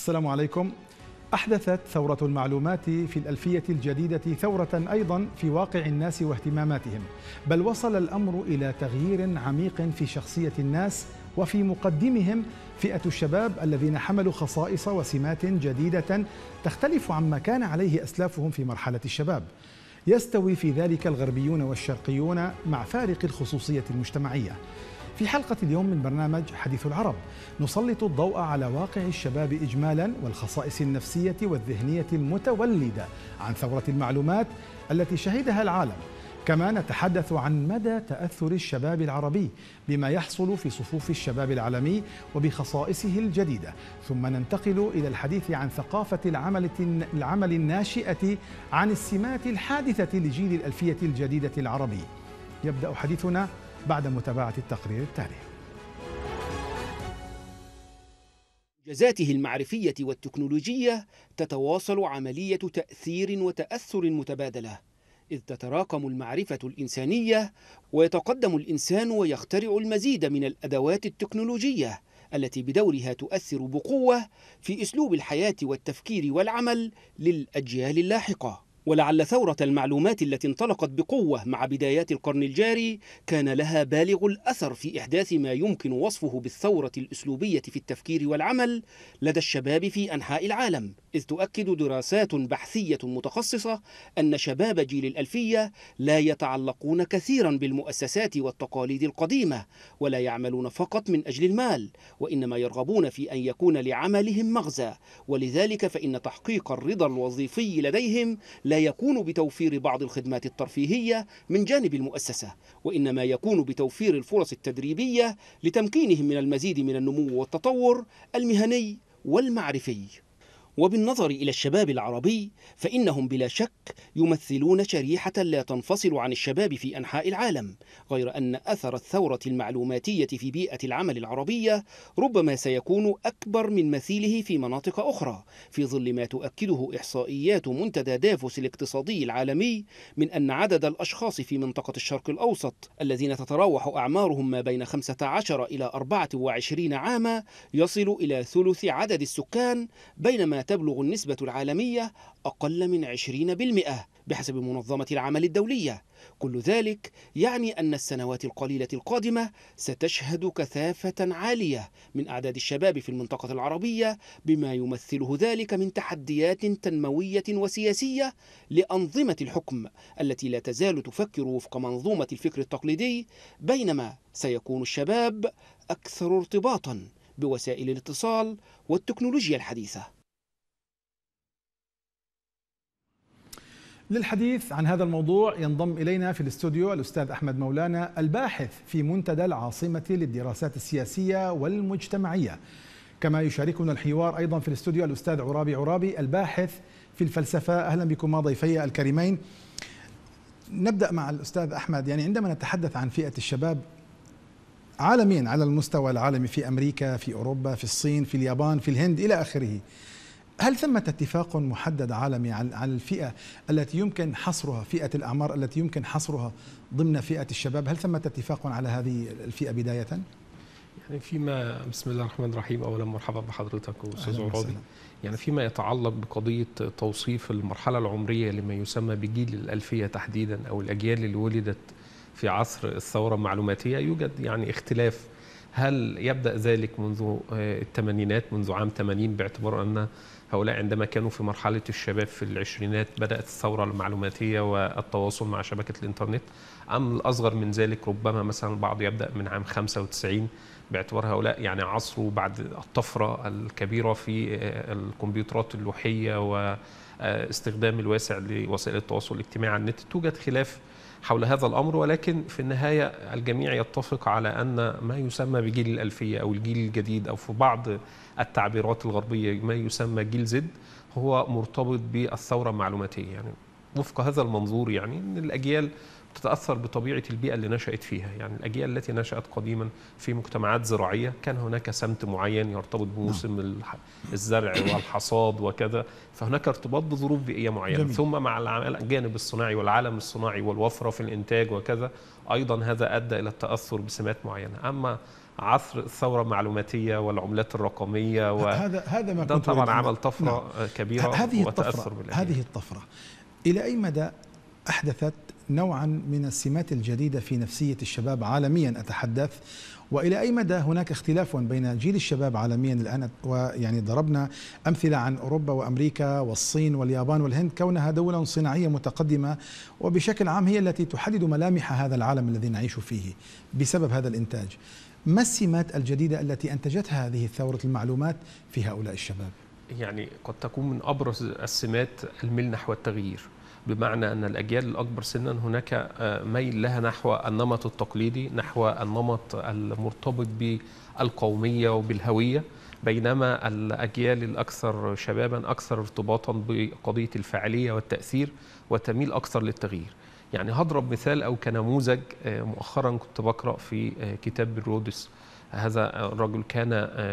السلام عليكم. أحدثت ثورة المعلومات في الألفية الجديدة ثورة أيضا في واقع الناس واهتماماتهم بل وصل الأمر إلى تغيير عميق في شخصية الناس وفي مقدمهم فئة الشباب الذين حملوا خصائص وسمات جديدة تختلف عما كان عليه أسلافهم في مرحلة الشباب. يستوي في ذلك الغربيون والشرقيون مع فارق الخصوصية المجتمعية. في حلقة اليوم من برنامج حديث العرب. نسلط الضوء على واقع الشباب إجمالا والخصائص النفسية والذهنية المتولدة عن ثورة المعلومات التي شهدها العالم. كما نتحدث عن مدى تأثر الشباب العربي بما يحصل في صفوف الشباب العالمي وبخصائصه الجديدة. ثم ننتقل إلى الحديث عن ثقافة العمل, العمل الناشئة عن السمات الحادثة لجيل الألفية الجديدة العربي. يبدأ حديثنا بعد متابعة التقرير التالي. جزاته المعرفية والتكنولوجية تتواصل عملية تأثير وتأثر متبادلة إذ تتراكم المعرفة الإنسانية ويتقدم الإنسان ويخترع المزيد من الأدوات التكنولوجية التي بدورها تؤثر بقوة في أسلوب الحياة والتفكير والعمل للأجيال اللاحقة. ولعل ثورة المعلومات التي انطلقت بقوة مع بدايات القرن الجاري كان لها بالغ الأثر في إحداث ما يمكن وصفه بالثورة الأسلوبية في التفكير والعمل لدى الشباب في أنحاء العالم إذ تؤكد دراسات بحثية متخصصة أن شباب جيل الألفية لا يتعلقون كثيرا بالمؤسسات والتقاليد القديمة ولا يعملون فقط من أجل المال وإنما يرغبون في أن يكون لعملهم مغزى ولذلك فإن تحقيق الرضا الوظيفي لديهم لا يكون بتوفير بعض الخدمات الترفيهية من جانب المؤسسة وإنما يكون بتوفير الفرص التدريبية لتمكينهم من المزيد من النمو والتطور المهني والمعرفي. وبالنظر إلى الشباب العربي فإنهم بلا شك يمثلون شريحة لا تنفصل عن الشباب في أنحاء العالم غير أن أثر الثورة المعلوماتية في بيئة العمل العربية ربما سيكون أكبر من مثيله في مناطق أخرى في ظل ما تؤكده إحصائيات منتدى دافوس الاقتصادي العالمي من أن عدد الأشخاص في منطقة الشرق الأوسط الذين تتراوح أعمارهم ما بين 15 إلى 24 عاما يصل إلى ثلث عدد السكان بينما تبلغ النسبة العالمية أقل من 20% بحسب منظمة العمل الدولية. كل ذلك يعني أن السنوات القليلة القادمة ستشهد كثافة عالية من أعداد الشباب في المنطقة العربية بما يمثله ذلك من تحديات تنموية وسياسية لأنظمة الحكم التي لا تزال تفكر وفق منظومة الفكر التقليدي بينما سيكون الشباب أكثر ارتباطا بوسائل الاتصال والتكنولوجيا الحديثة. للحديث عن هذا الموضوع ينضم إلينا في الاستوديو الأستاذ أحمد مولانا الباحث في منتدى العاصمة للدراسات السياسية والمجتمعية. كما يشاركنا الحوار أيضا في الاستوديو الأستاذ عرابي عرابي الباحث في الفلسفة. أهلا بكما ضيفي الكريمين. نبدأ مع الأستاذ أحمد. يعني عندما نتحدث عن فئة الشباب عالميا على المستوى العالمي في أمريكا في أوروبا في الصين في اليابان في الهند إلى آخره هل ثمة اتفاق محدد عالمي على الفئة التي يمكن حصرها فئة الأعمار التي يمكن حصرها ضمن فئة الشباب؟ هل ثمة اتفاق على هذه الفئة بداية؟ يعني فيما بسم الله الرحمن الرحيم اولا مرحبا بحضرتك أستاذ عرابي يعني فيما يتعلق بقضية توصيف المرحلة العمرية لما يسمى بجيل الألفية تحديدا أو الأجيال اللي ولدت في عصر الثورة المعلوماتية يوجد يعني اختلاف. هل يبدأ ذلك منذ الثمانينات منذ عام 80 باعتبار أن هؤلاء عندما كانوا في مرحلة الشباب في العشرينات بدأت الثورة المعلوماتية والتواصل مع شبكة الإنترنت أم الأصغر من ذلك ربما مثلا البعض يبدأ من عام 95 باعتبار هؤلاء يعني عصروا بعد الطفرة الكبيرة في الكمبيوترات اللوحية واستخدام الواسع لوسائل التواصل الاجتماعي على النت. توجد خلاف حول هذا الأمر ولكن في النهاية الجميع يتفق على أن ما يسمى بجيل الألفية أو الجيل الجديد أو في بعض التعبيرات الغربية ما يسمى جيل زد هو مرتبط بالثورة المعلوماتية. يعني وفق هذا المنظور يعني إن الأجيال تتأثر بطبيعة البيئة اللي نشأت فيها. يعني الأجيال التي نشأت قديما في مجتمعات زراعية كان هناك سمت معين يرتبط بموسم الزرع والحصاد وكذا. فهناك ارتباط بظروف بيئية معينة. جميل. ثم مع الجانب الصناعي والعالم الصناعي والوفرة في الإنتاج وكذا أيضا هذا أدى إلى التأثر بسمات معينة. أما عصر الثورة المعلوماتية والعملات الرقمية و... هذا هذا ما كنت طبعا عمل طفرة نعم. كبيرة هذه بالأجيال. هذه الطفرة. إلى أي مدى أحدثت نوعا من السمات الجديدة في نفسية الشباب عالميا. أتحدث وإلى أي مدى هناك اختلاف بين جيل الشباب عالميا الآن؟ ويعني ضربنا أمثلة عن أوروبا وأمريكا والصين واليابان والهند كونها دولة صناعية متقدمة وبشكل عام هي التي تحدد ملامح هذا العالم الذي نعيش فيه بسبب هذا الإنتاج. ما السمات الجديدة التي أنتجتها هذه ثورة المعلومات في هؤلاء الشباب؟ يعني قد تكون من أبرز السمات الميل نحو التغيير بمعنى أن الأجيال الأكبر سنا هناك آه، ميل لها نحو النمط التقليدي نحو النمط المرتبط بالقومية وبالهوية. بينما الأجيال الأكثر شبابا أكثر ارتباطا بقضية الفاعليه والتأثير وتميل أكثر للتغيير. يعني هضرب مثال أو كنموذج آه، مؤخرا كنت بقرأ في آه، كتاب رودس هذا الرجل كان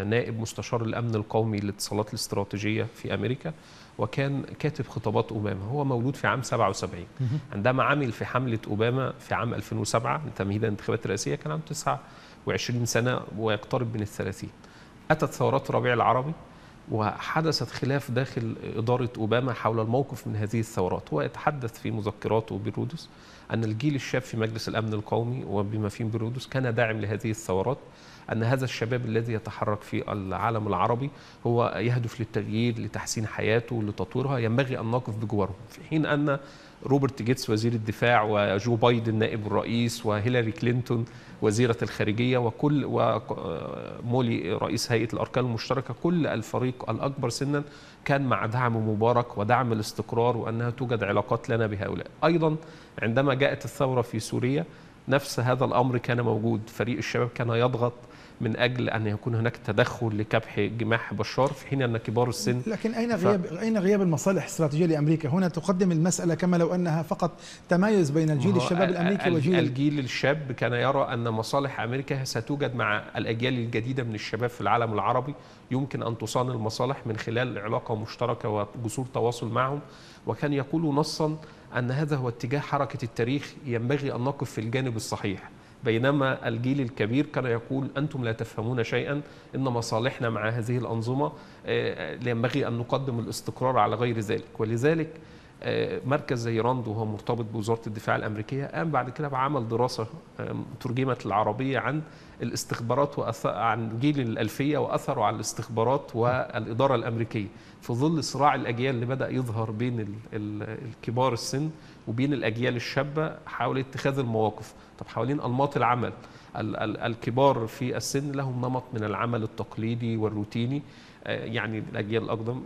نائب مستشار الأمن القومي للاتصالات الاستراتيجية في أمريكا. وكان كاتب خطابات أوباما. هو مولود في عام 77 عندما عمل في حملة أوباما في عام 2007 تمهيدا للانتخابات الرئاسية كان عنده 29 سنة ويقترب من الثلاثين. أتت ثورات الربيع العربي وحدثت خلاف داخل إدارة أوباما حول الموقف من هذه الثورات. هو يتحدث في مذكراته برودس أن الجيل الشاب في مجلس الأمن القومي وبما فيه بن رودس كان داعم لهذه الثورات. أن هذا الشباب الذي يتحرك في العالم العربي هو يهدف للتغيير لتحسين حياته لتطويرها. ينبغي أن نقف بجوارهم. في حين أن روبرت جيتس وزير الدفاع وجو بايدن نائب الرئيس وهيلاري كلينتون وزيرة الخارجية وكل ومولن رئيس هيئة الأركان المشتركة كل الفريق الأكبر سنا كان مع دعم مبارك ودعم الاستقرار وأنها توجد علاقات لنا بهؤلاء. أيضا عندما جاءت الثورة في سوريا نفس هذا الأمر كان موجود. فريق الشباب كان يضغط من أجل أن يكون هناك تدخل لكبح جماح بشار في حين أن كبار السن لكن أين غياب ف... أين غياب المصالح الاستراتيجية لأمريكا؟ هنا تقدم المسألة كما لو أنها فقط تمايز بين الجيل الشباب الأمريكي وجيل الجيل الشاب كان يرى أن مصالح أمريكا ستوجد مع الأجيال الجديدة من الشباب في العالم العربي. يمكن أن تصان المصالح من خلال علاقة مشتركة وجسور تواصل معهم. وكان يقول نصا أن هذا هو اتجاه حركة التاريخ ينبغي أن نقف في الجانب الصحيح. بينما الجيل الكبير كان يقول أنتم لا تفهمون شيئا ان مصالحنا مع هذه الأنظمة ينبغي أن نقدم الاستقرار على غير ذلك. ولذلك مركز زي راند وهو مرتبط بوزارة الدفاع الأمريكية. قام بعد كده بعمل دراسة ترجمت العربية عن الاستخبارات عن جيل الألفية واثره على الاستخبارات والإدارة الأمريكية. في ظل صراع الأجيال اللي بدأ يظهر بين الكبار السن وبين الأجيال الشابة حول اتخاذ المواقف. طب حوالين أنماط العمل ال ال الكبار في السن لهم نمط من العمل التقليدي والروتيني. يعني الأجيال الأقدم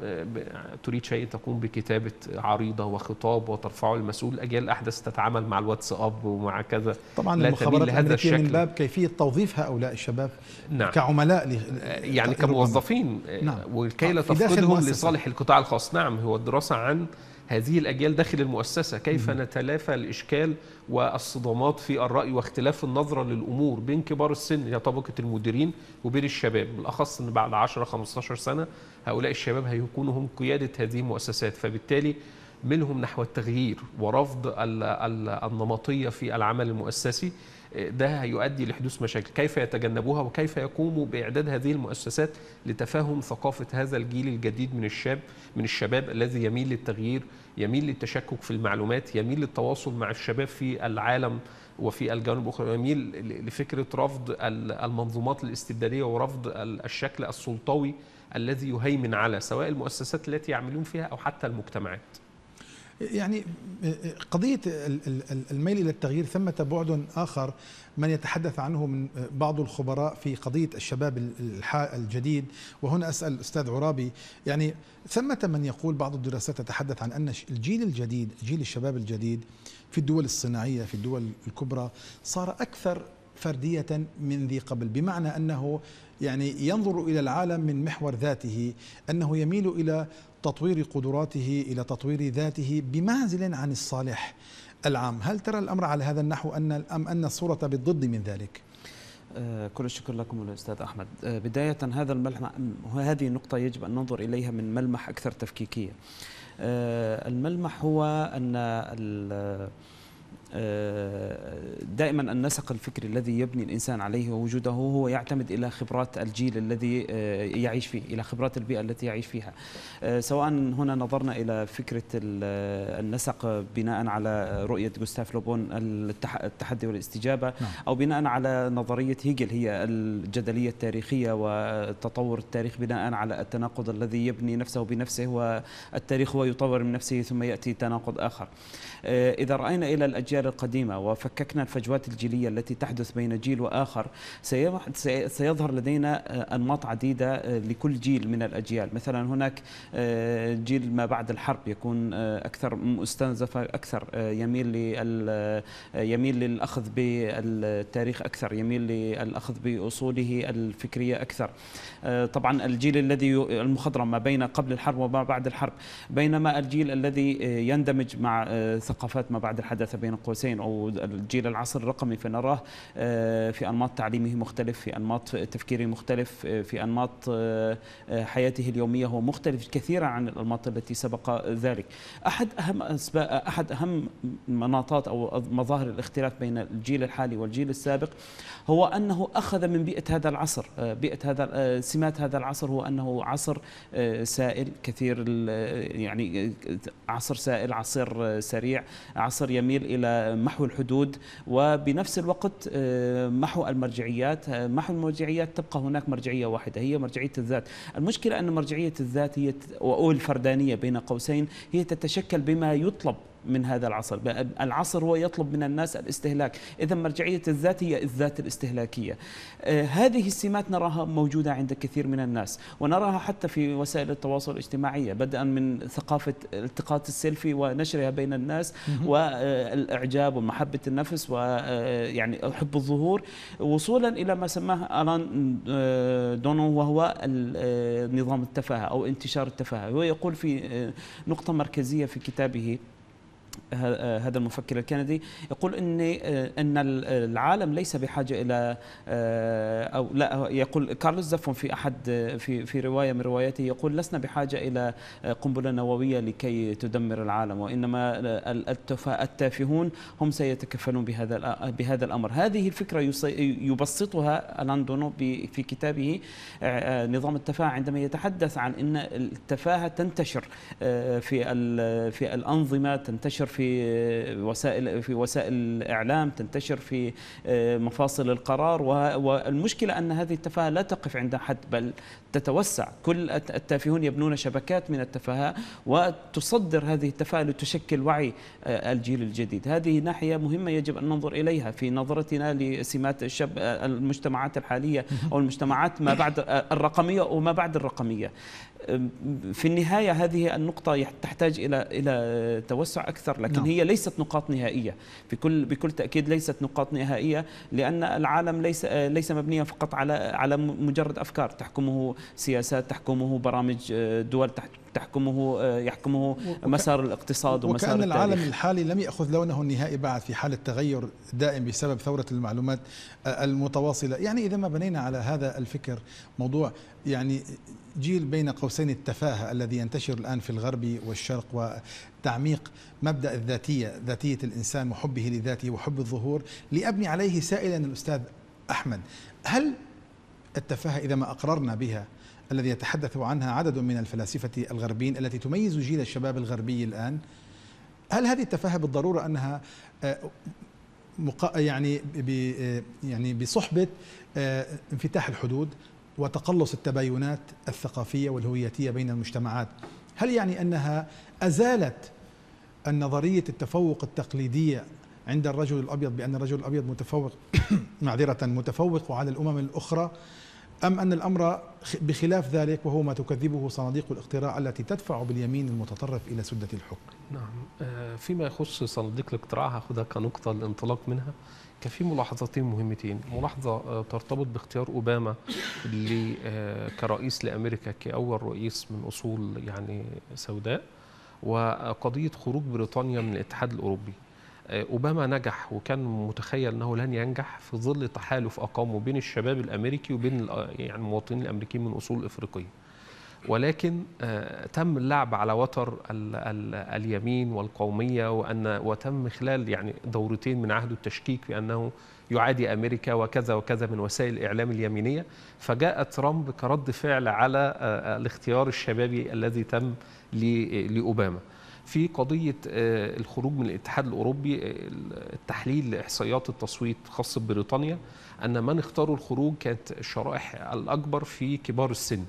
تريد شيء تقوم بكتابة عريضة وخطاب وترفعه المسؤول الاجيال الاحدث تتعامل مع الواتساب ومع كذا. طبعا المخابرات الأمريكية من باب كيفية توظيف هؤلاء الشباب نعم. كعملاء ل... يعني كموظفين نعم. ولكي لا تفقدهم لصالح القطاع الخاص. نعم هو الدراسة عن هذه الأجيال داخل المؤسسة كيف. نتلافى الإشكال والصدامات في الرأي واختلاف النظرة للأمور بين كبار السن يا طبقة المديرين وبين الشباب؟ بالأخص أن بعد 10-15 سنة هؤلاء الشباب هيكونوا هم قيادة هذه المؤسسات. فبالتالي ميلهم نحو التغيير ورفض النمطية في العمل المؤسسي. ده هيؤدي لحدوث مشاكل. كيف يتجنبوها وكيف يقوموا بإعداد هذه المؤسسات لتفهم ثقافة هذا الجيل الجديد من الشاب من الشباب الذي يميل للتغيير يميل للتشكك في المعلومات يميل للتواصل مع الشباب في العالم وفي الجوانب الأخرى يميل لفكرة رفض المنظومات الاستبدادية ورفض الشكل السلطوي الذي يهيمن على سواء المؤسسات التي يعملون فيها أو حتى المجتمعات. يعني قضية الميل إلى التغيير ثمة بعد آخر من يتحدث عنه من بعض الخبراء في قضية الشباب الجديد. وهنا أسأل الأستاذ عرابي يعني ثمة من يقول بعض الدراسات تتحدث عن أن الجيل الجديد جيل الشباب الجديد في الدول الصناعية في الدول الكبرى صار أكثر فردية من ذي قبل. بمعنى أنه يعني ينظر إلى العالم من محور ذاته أنه يميل إلى تطوير قدراته إلى تطوير ذاته بمعزل عن الصالح العام، هل ترى الأمر على هذا النحو أن أم أن الصورة بالضد من ذلك؟ آه كل الشكر لكم الأستاذ أحمد. آه بداية هذا الملمح هذه النقطة يجب أن ننظر إليها من ملمح أكثر تفكيكية. آه الملمح هو أن دائما النسق الفكري الذي يبني الإنسان عليه ووجوده هو يعتمد إلى خبرات الجيل الذي آه، يعيش فيه إلى خبرات البيئة التي يعيش فيها آه، سواء هنا نظرنا إلى فكرة النسق بناء على رؤية جوستاف لوبون التحدي والاستجابة نعم. أو بناء على نظرية هيجل هي الجدلية التاريخية وتطور التاريخ بناء على التناقض الذي يبني نفسه بنفسه والتاريخ هو يطور من نفسه ثم يأتي تناقض آخر آه، إذا رأينا إلى الأجيال القديمة وفككنا الفجوات الجيلية التي تحدث بين جيل وآخر. سيظهر لدينا آه، أنماط عديدة آه، لكل جيل من الأجيال. مثلا هناك جيل ما بعد الحرب يكون أكثر مستنزف أكثر يميل يميل للأخذ بالتاريخ أكثر يميل للأخذ بأصوله الفكرية أكثر. طبعا الجيل الذي المخضرم ما بين قبل الحرب وما بعد الحرب. بينما الجيل الذي يندمج مع ثقافات ما بعد الحدث بين قوسين أو الجيل العصر الرقمي فنراه آه، في أنماط تعليمه مختلف في أنماط تفكيره مختلف آه، في أنماط آه، حياته اليومية هو مختلف كثيرا عن الأنماط التي سبق ذلك. أحد أهم أسباب أحد أهم مناطات أو مظاهر الاختلاف بين الجيل الحالي والجيل السابق هو أنه أخذ من بيئة هذا العصر بيئة هذا سمات هذا العصر هو أنه عصر سائل كثير يعني عصر سائل عصر سريع عصر يميل إلى محو الحدود وبنفس الوقت آه، محو المرجعيات آه، محو المرجعيات تبقى هناك مرجعية واحدة هي مرجعية الذات. المشكلة أن مرجعية الذات هي أو الفردانية بين قوسين هي تتشكل بما يطلب من هذا العصر. العصر هو يطلب من الناس الاستهلاك. إذا مرجعية الذات هي الذات الاستهلاكية. آه، هذه السمات نراها موجودة عند كثير من الناس ونراها حتى في وسائل التواصل الاجتماعي بدءا من ثقافة التقاط السيلفي ونشرها بين الناس والإعجاب ومحبة النفس ويعني آه، حب الظهور. وصولا إلى ما سماه ألان آه، دونو وهو نظام التفاهة أو انتشار التفاهة. هو يقول في نقطة مركزية في كتابه هذا المفكر الكندي يقول إن ان العالم ليس بحاجة إلى أو لا يقول كارلوس زفون في أحد في في رواية من رواياته يقول لسنا بحاجة إلى قنبلة نووية لكي تدمر العالم وإنما التافهون هم سيتكفلون بهذا بهذا الأمر. هذه الفكرة يبسطها ألاندونو في كتابه نظام التفاهة عندما يتحدث عن إن التفاهة تنتشر في في الأنظمة تنتشر في في وسائل في وسائل الإعلام تنتشر في آه، مفاصل القرار والمشكلة أن هذه التفاهة لا تقف عند حد بل تتوسع. كل التافهون يبنون شبكات من التفاهة وتصدر هذه التفاهة لتشكل وعي آه، الجيل الجديد. هذه ناحية مهمة يجب أن ننظر إليها في نظرتنا لسمات الشب المجتمعات الحالية أو المجتمعات ما بعد الرقمية وما بعد الرقمية. في النهاية هذه النقطة تحتاج إلى إلى توسع أكثر لكن نعم. هي ليست نقاط نهائية. بكل بكل تأكيد ليست نقاط نهائية لأن العالم ليس ليس مبنيا فقط على على مجرد أفكار تحكمه سياسات تحكمه برامج آه، دول تحكمه آه، يحكمه مسار الاقتصاد ومسار وكأن العالم الحالي لم يأخذ لونه النهائي بعد في حالة تغير دائم بسبب ثورة المعلومات آه، المتواصلة. يعني إذا ما بنينا على هذا الفكر موضوع يعني جيل بين قوسين التفاهة الذي ينتشر الآن في الغرب والشرق وتعميق مبدأ الذاتية ذاتية الإنسان وحبه لذاته وحب الظهور لأبني عليه سائلا الأستاذ أحمد هل التفاهة إذا ما أقررنا بها الذي يتحدث عنها عدد من الفلاسفة الغربيين التي تميز جيل الشباب الغربي الآن هل هذه التفاهة بالضرورة أنها آه، يعني آه، يعني بصحبة آه، انفتاح الحدود وتقلص التباينات الثقافية والهويتية بين المجتمعات؟ هل يعني أنها أزالت النظرية التفوق التقليدية عند الرجل الأبيض بأن الرجل الأبيض متفوق معذرة متفوق على الأمم الأخرى أم أن الأمر بخلاف ذلك وهو ما تكذبه صناديق الاقتراع التي تدفع باليمين المتطرف إلى سدة الحكم. نعم. آه، فيما يخص صناديق الاقتراع هاخذها كنقطة الانطلاق منها. كان في ملاحظتين مهمتين. ملاحظة آه، ترتبط باختيار أوباما آه، كرئيس لأمريكا كأول رئيس من أصول يعني سوداء وقضية خروج بريطانيا من الاتحاد الأوروبي. آه، أوباما نجح وكان متخيل أنه لن ينجح في ظل تحالف أقامه بين الشباب الأمريكي وبين يعني المواطنين الأمريكيين من أصول إفريقية. ولكن آه، تم اللعب على وتر ال ال اليمين والقومية وأن وتم خلال يعني دورتين من عهد التشكيك بانه يعادي أمريكا وكذا وكذا من وسائل الإعلام اليمينية. فجاء ترامب كرد فعل على آه، الاختيار الشبابي الذي تم لأوباما. في قضية آه، الخروج من الاتحاد الأوروبي التحليل لإحصائيات التصويت خاص ببريطانيا أن من اختاروا الخروج كانت الشرائح الأكبر في كبار السن.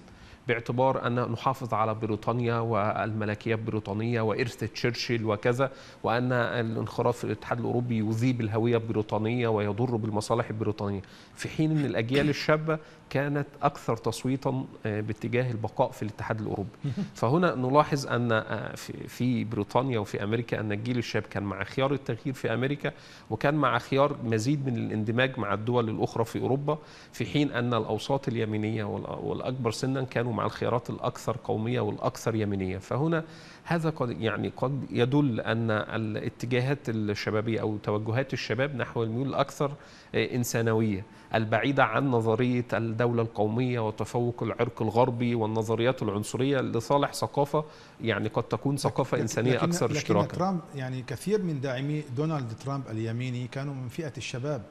باعتبار أن نحافظ على بريطانيا والملكية البريطانية وإرث تشرشل وكذا وأن الانخراط في الاتحاد الأوروبي يذيب الهوية البريطانية ويضر بالمصالح البريطانية. في حين أن الأجيال الشابة كانت أكثر تصويتا آه، باتجاه البقاء في الاتحاد الأوروبي. فهنا نلاحظ أن آه، في بريطانيا وفي أمريكا أن الجيل الشاب كان مع خيار التغيير في أمريكا وكان مع خيار مزيد من الاندماج مع الدول الأخرى في أوروبا. في حين أن الأوساط اليمينية والأكبر سنا كانوا مع الخيارات الأكثر قومية والأكثر يمينية. فهنا هذا قد يعني قد يدل أن الاتجاهات الشبابية أو توجهات الشباب نحو الميول الأكثر آه، إنسانوية. البعيدة عن نظرية الدولة القومية وتفوق العرق الغربي والنظريات العنصرية لصالح ثقافة يعني قد تكون ثقافة لكن إنسانية لكن أكثر اشتراكا. لكن ترامب يعني كثير من داعمي دونالد ترامب اليميني كانوا من فئة الشباب.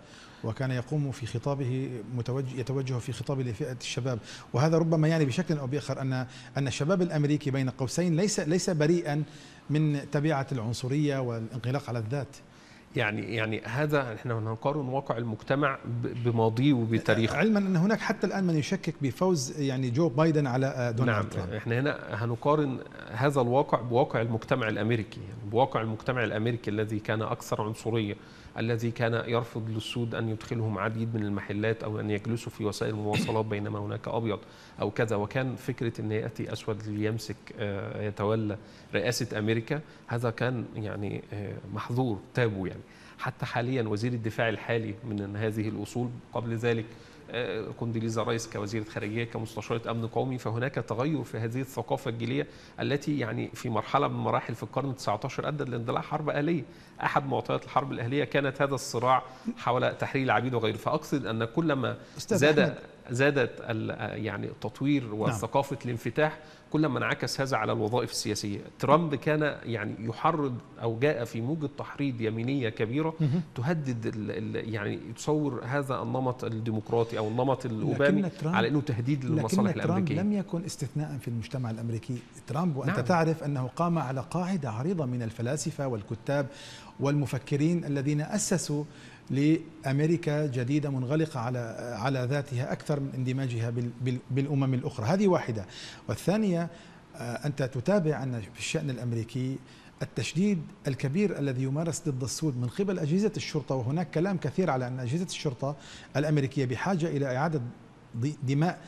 وكان يقوم في خطابه متوجه يتوجه في خطابه لفئة الشباب. وهذا ربما يعني بشكل أو بآخر ان أن الشباب الأمريكي بين قوسين ليس ليس بريئا من تبعة العنصرية والانغلاق على الذات. يعني يعني هذا إحنا هنقارن واقع المجتمع بماضيه وبتاريخه. علما أن هناك حتى الآن من يشكك بفوز يعني جو بايدن على آه، دونالد نعم ترامب. إحنا هنا هنقارن هذا الواقع بواقع المجتمع الأمريكي يعني بواقع المجتمع الأمريكي الذي كان أكثر عنصرية الذي كان يرفض للسود أن يدخلهم عديد من المحلات أو أن يجلسوا في وسائل المواصلات بينما هناك أبيض أو كذا. وكان فكرة أن يأتي أسود ليمسك آه، يتولى رئاسة أمريكا هذا كان يعني آه، محظور تابو يعني. حتى حاليا وزير الدفاع الحالي من هذه الأصول قبل ذلك كونديليزا رايس كوزيرة خارجية كمستشارة أمن قومي فهناك تغير في هذه الثقافة الجيلية التي يعني في مرحلة من مراحل في القرن 19 أدت لاندلاع حرب أهلية أحد معطيات الحرب الأهلية كانت هذا الصراع حول تحرير العبيد وغيره. فأقصد أن كلما زاد زادت يعني التطوير نعم. الانفتاح كلما انعكس هذا على الوظائف السياسية. ترامب كان يعني يحرض أو جاء في موجة تحريض يمينية كبيرة تهدد ال ال يعني تصور هذا النمط الديمقراطي أو النمط الأوبامي على إنه تهديد للمصالح الأمريكية. لكن ترامب لم يكن استثناء في المجتمع الأمريكي. ترامب وأنت نعم. تعرف أنه قام على قاعدة عريضة من الفلاسفة والكتاب والمفكرين الذين أسسوا لأمريكا جديدة منغلقة على على ذاتها أكثر من اندماجها بالأمم الأخرى، هذه واحدة. والثانية آه، أنت تتابع أن في الشأن الأمريكي التشديد الكبير الذي يمارس ضد السود من قبل أجهزة الشرطة وهناك كلام كثير على أن أجهزة الشرطة الأمريكية بحاجة إلى إعادة دماء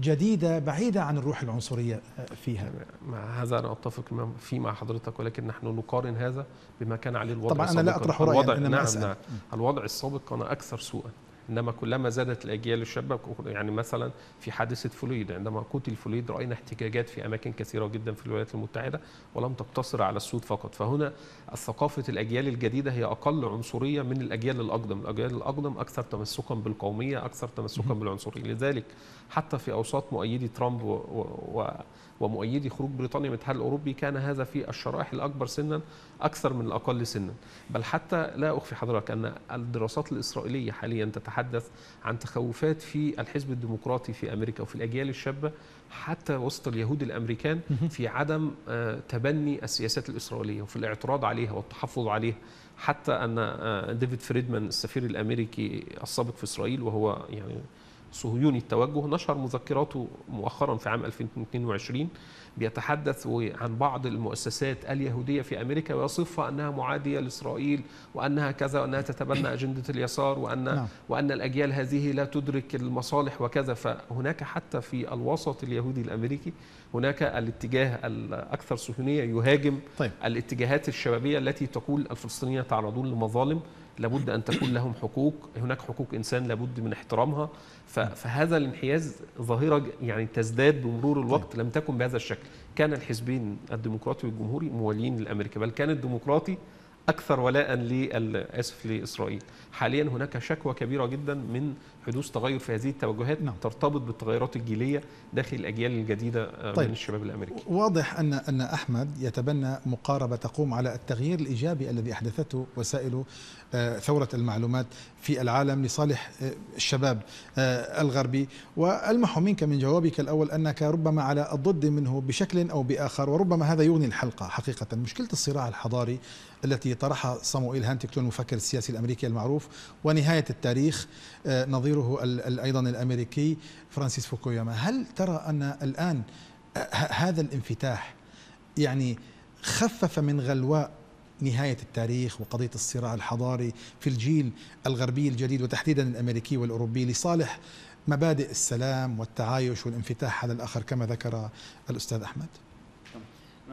جديدة بعيدة عن الروح العنصرية فيها. مع هذا أنا أتفق فيه مع حضرتك ولكن نحن نقارن هذا بما كان عليه الوضع طبعا أنا لا أطرح رأيي الوضع نعم, نعم. الوضع السابق كان أكثر سوءا. إنما كلما زادت الأجيال الشابة يعني مثلا في حادثة فلويد عندما قتل فلويد رأينا احتجاجات في أماكن كثيرة جدا في الولايات المتحدة ولم تقتصر على السود فقط. فهنا ثقافة الأجيال الجديدة هي أقل عنصرية من الأجيال الأقدم. الأجيال الأقدم أكثر تمسكا بالقومية أكثر تمسكا بالعنصريه لذلك حتى في أوساط مؤيدي ترامب و, و, ومؤيدي خروج بريطانيا من الاتحاد الأوروبي كان هذا في الشرائح الأكبر سنا أكثر من الأقل سنا. بل حتى لا أخفي حضرتك أن الدراسات الإسرائيلية حاليا تتحدث عن تخوفات في الحزب الديمقراطي في أمريكا وفي الأجيال الشابة حتى وسط اليهود الأمريكان في عدم آه، تبني السياسات الإسرائيلية وفي الاعتراض عليها والتحفظ عليها. حتى أن آه، ديفيد فريدمان السفير الأمريكي السابق في إسرائيل وهو يعني صهيوني التوجه نشر مذكراته مؤخرا في عام 2022 بيتحدث عن بعض المؤسسات اليهودية في أمريكا ويصفها أنها معادية لإسرائيل وأنها كذا وأنها تتبنى أجندة اليسار وأن نعم. وأن الأجيال هذه لا تدرك المصالح وكذا فهناك حتى في الوسط اليهودي الأمريكي هناك الاتجاه الأكثر صهيونية يهاجم طيب. الاتجاهات الشبابية التي تقول الفلسطينيين يتعرضون لمظالم لابد أن تكون لهم حقوق هناك حقوق إنسان لابد من احترامها. فهذا الانحياز ظاهرة يعني تزداد بمرور الوقت لم تكن بهذا الشكل. كان الحزبين الديمقراطي والجمهوري موالين لأمريكا بل كان الديمقراطي أكثر ولاء آسف لإسرائيل حاليا هناك شكوى كبيرة جدا من حدوث تغير في هذه التوجهات نعم. ترتبط بالتغيرات الجيلية داخل الأجيال الجديدة آه، طيب. من الشباب الأمريكي. واضح ان أن أحمد يتبنى مقاربة تقوم على التغيير الإيجابي الذي أحدثته وسائل آه، ثورة المعلومات في العالم لصالح آه، الشباب الغربي وألمح منك من جوابك الأول أنك ربما على الضد منه بشكل أو بآخر وربما هذا يغني الحلقة حقيقة مشكلة الصراع الحضاري التي طرحها صامويل هانتيكتون المفكر السياسي الأمريكي المعروف ونهاية التاريخ نظيره أيضا الأمريكي فرانسيس فوكوياما. هل ترى أن الآن هذا الانفتاح يعني خفف من غلواء نهاية التاريخ وقضية الصراع الحضاري في الجيل الغربي الجديد وتحديدا الأمريكي والأوروبي لصالح مبادئ السلام والتعايش والانفتاح على الآخر كما ذكر الأستاذ أحمد؟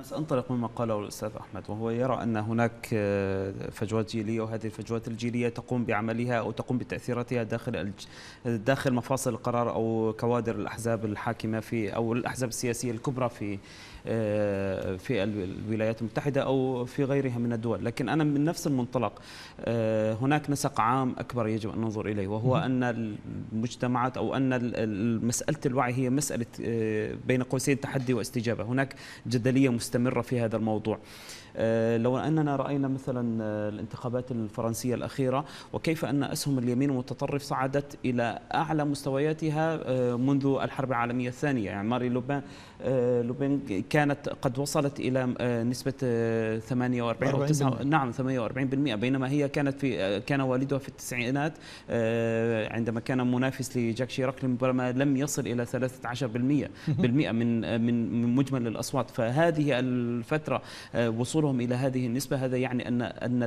سأنطلق مما قاله الأستاذ أحمد وهو يرى أن هناك آه، فجوات جيلية وهذه الفجوات الجيلية تقوم بعملها أو تقوم بتأثيراتها داخل داخل مفاصل القرار أو كوادر الأحزاب الحاكمة في أو الأحزاب السياسية الكبرى في في الولايات المتحدة أو في غيرها من الدول. لكن أنا من نفس المنطلق آه، هناك نسق عام أكبر يجب أن ننظر إليه وهو أن المجتمعات أو أن مسألة الوعي هي مسألة آه، بين قوسين تحدي واستجابة. هناك جدلية مستمرة في هذا الموضوع. آه، لو أننا رأينا مثلا آه، الانتخابات الفرنسية الأخيرة وكيف أن أسهم اليمين المتطرف صعدت إلى أعلى مستوياتها آه، منذ الحرب العالمية الثانية. يعني ماري لوبان لوبين كانت قد وصلت إلى نسبة 48 أو 9 نعم 48% بينما هي كانت في كان والدها في التسعينات عندما كان منافس لجاك شيراك ربما لم يصل إلى 13% بالمئة من من مجمل الأصوات. فهذه الفترة وصول وصولهم إلى هذه النسبة. هذا يعني ان أن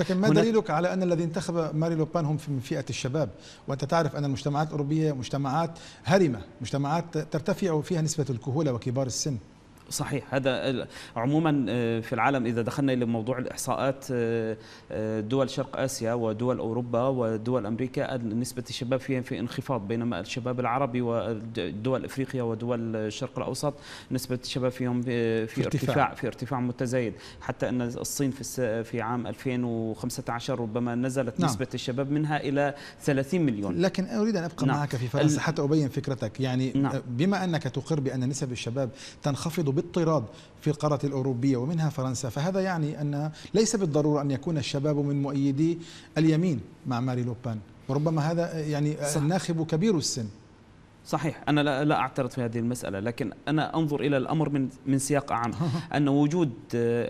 لكن ما دليلك على أن الذي انتخب ماري لوبان هم من فئة الشباب؟ وأنت تعرف أن المجتمعات الأوروبية مجتمعات هرمة مجتمعات ترتفع فيها نسبة الكهولة وكبار السن. صحيح هذا عموما آه، في العالم إذا دخلنا إلى موضوع الإحصاءات آه، آه، دول شرق آسيا ودول أوروبا ودول أمريكا نسبة الشباب فيها في انخفاض بينما الشباب العربي ودول إفريقيا ودول الشرق الأوسط نسبة الشباب فيهم في, في ارتفاع في ارتفاع متزايد حتى أن الصين في في عام 2015 ربما نزلت نعم. نسبة الشباب منها إلى 30 مليون لكن أريد أن أبقى نعم. معك في فرنسا حتى أبين فكرتك يعني نعم. بما أنك تقر بأن نسب الشباب تنخفض باضطراد في القارة الأوروبية ومنها فرنسا فهذا يعني أن ليس بالضرورة أن يكون الشباب من مؤيدي اليمين مع ماري لوبان وربما هذا يعني صح. الناخب كبير السن صحيح أنا لا, لا أعترض في هذه المسألة لكن أنا أنظر إلى الأمر من من سياق اعم أن وجود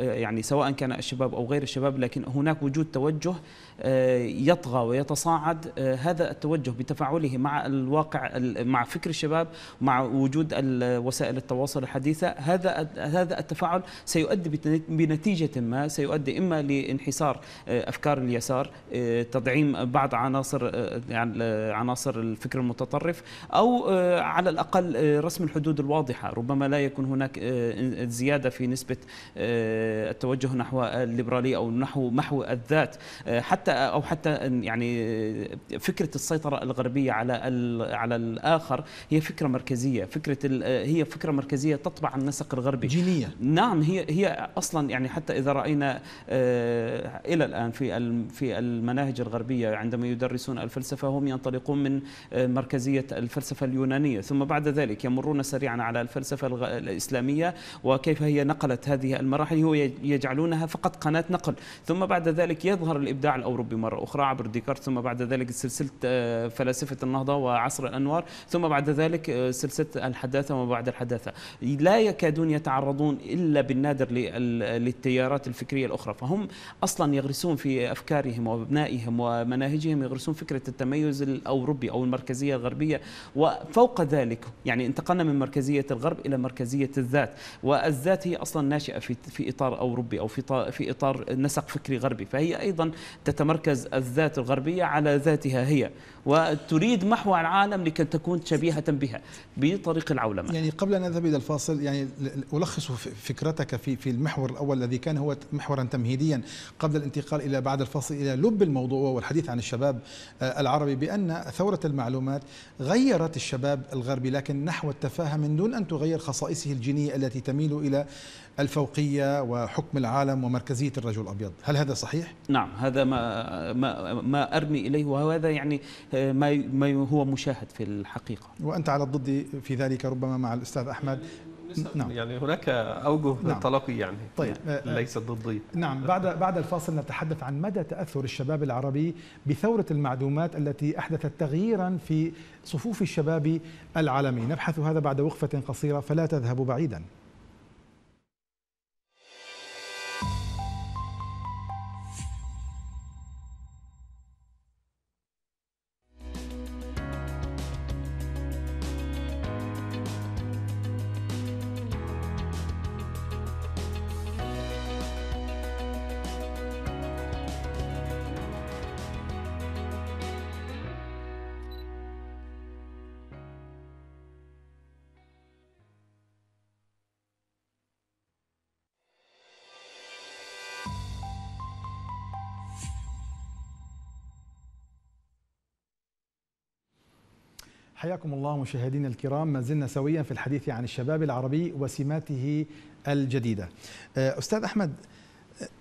يعني سواء كان الشباب أو غير الشباب لكن هناك وجود توجه آه، يطغى ويتصاعد آه، هذا التوجه بتفاعله مع الواقع مع فكر الشباب مع وجود وسائل التواصل الحديثة. هذا هذا التفاعل سيؤدي بنتيجة ما سيؤدي إما لانحسار آه، أفكار اليسار تدعيم بعض عناصر يعني عناصر الفكر المتطرف أو على الأقل رسم الحدود الواضحة. ربما لا يكون هناك زيادة في نسبة التوجه نحو الليبراليه أو نحو محو الذات. حتى أو حتى يعني فكرة السيطرة الغربية على على الآخر هي فكرة مركزية. فكرة هي فكرة مركزية تطبع النسق الغربي. جينية. نعم هي هي أصلا يعني حتى إذا رأينا آه، إلى الآن في في المناهج الغربية عندما يدرسون الفلسفة هم ينطلقون من آه، مركزية الفلسفه اليونانية ثم بعد ذلك يمرون سريعا على الفلسفة الإسلامية وكيف هي نقلت هذه المراحل هو يجعلونها فقط قناة نقل. ثم بعد ذلك يظهر الاوروبي الأوروبي مرة أخرى عبر ديكارت ثم بعد ذلك سلسلة آه، فلاسفة النهضة وعصر الأنوار ثم بعد ذلك آه، سلسلة الحداثة وما بعد الحداثة. لا يكادون يتعرضون إلا بالنادر للتيارات الفكرية الأخرى. فهم أصلا يغرسون في أفكارهم وأبنائهم ومناهجهم يغرسون فكرة التميز الأوروبي أو المركزية الغربية وفوق ذلك يعني انتقلنا من مركزية الغرب إلى مركزية الذات والذات هي أصلا ناشئة في في إطار أوروبي أو في في إطار نسق فكري غربي فهي أيضا تتمركز مركز الذات الغربية على ذاتها هي وتريد محو العالم لكي تكون شبيهة بها بطريق العولمة. يعني قبل أن نذهب إلى الفاصل يعني ألخص فكرتك في في المحور الأول الذي كان هو محورا تمهيديا قبل الانتقال إلى بعد الفاصل إلى لب الموضوع والحديث عن الشباب آه، العربي بأن ثورة المعلومات غيرت الشباب الشباب الغربي لكن نحو التفاهه من دون أن تغير خصائصه الجينية التي تميل إلى الفوقية وحكم العالم ومركزية الرجل الأبيض، هل هذا صحيح؟ نعم هذا ما ما ما أرمي إليه وهذا يعني ما ما هو مشاهد في الحقيقة. وأنت على الضد في ذلك ربما مع الأستاذ أحمد نعم. يعني هناك أوجه نعم. تلاقي يعني طيب يعني ليست ضديه نعم بعد بعد الفاصل نتحدث عن مدى تأثر الشباب العربي بثورة المعلومات التي أحدثت تغييرا في صفوف الشباب العالمي نبحث هذا بعد وقفة قصيرة فلا تذهبوا بعيدا حياكم الله مشاهدينا الكرام ما زلنا سويا في الحديث عن الشباب العربي وسماته الجديدة آه، أستاذ أحمد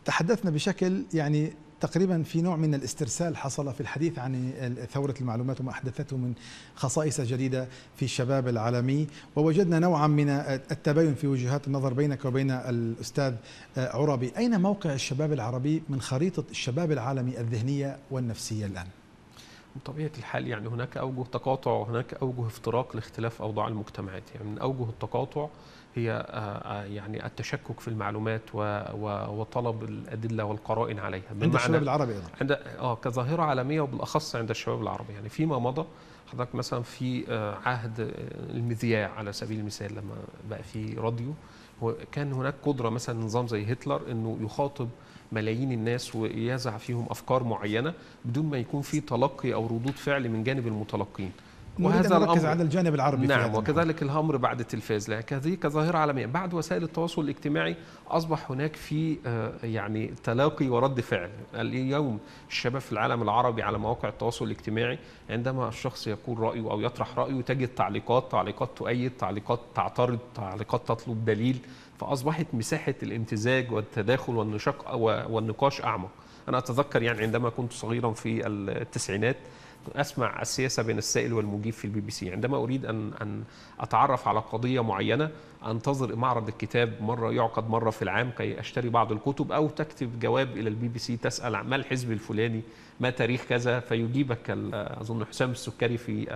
تحدثنا بشكل يعني تقريبا في نوع من الاسترسال حصل في الحديث عن ثورة المعلومات وما أحدثته من خصائص جديدة في الشباب العالمي ووجدنا نوعا من التباين في وجهات النظر بينك وبين الأستاذ عربي أين موقع الشباب العربي من خريطة الشباب العالمي الذهنية والنفسية الآن؟ بطبيعه الحال يعني هناك أوجه تقاطع وهناك أوجه افتراق لاختلاف أوضاع المجتمعات. يعني من أوجه التقاطع هي آه، آه، يعني التشكك في المعلومات وطلب الأدلة والقرائن عليها. عند الشباب العربي أيضا. عند آه كظاهرة عالمية وبالأخص عند الشباب العربي. يعني فيما مضى حضرتك مثلا في آه، عهد المذياع على سبيل المثال لما بقى في راديو كان هناك قدرة مثلا نظام زي هتلر إنه يخاطب ملايين الناس ويزع فيهم أفكار معينة بدون ما يكون في تلقي أو ردود فعل من جانب المتلقين. وهذا نركز على الجانب العربي نعم وكذلك الأمر بعد التلفاز لكن هذه كظاهره عالمية. بعد وسائل التواصل الاجتماعي أصبح هناك في آه، يعني تلاقي ورد فعل. اليوم الشباب في العالم العربي على مواقع التواصل الاجتماعي عندما الشخص يقول رأيه أو يطرح رأيه تجد تعليقات تعليقات تؤيد تعليقات تعترض تعليقات تطلب دليل. فأصبحت مساحة الامتزاج والتداخل والنشاق والنقاش أعمق. أنا أتذكر يعني عندما كنت صغيرا في التسعينات أسمع السياسة بين السائل والمجيب في البي بي سي. عندما أريد ان أن أتعرف على قضية معينة أنتظر معرض الكتاب مرة يعقد مرة في العام كي أشتري بعض الكتب أو تكتب جواب إلى البي بي سي تسأل ما الحزب الفلاني ما تاريخ كذا؟ فيجيبك أظن حسام السكري في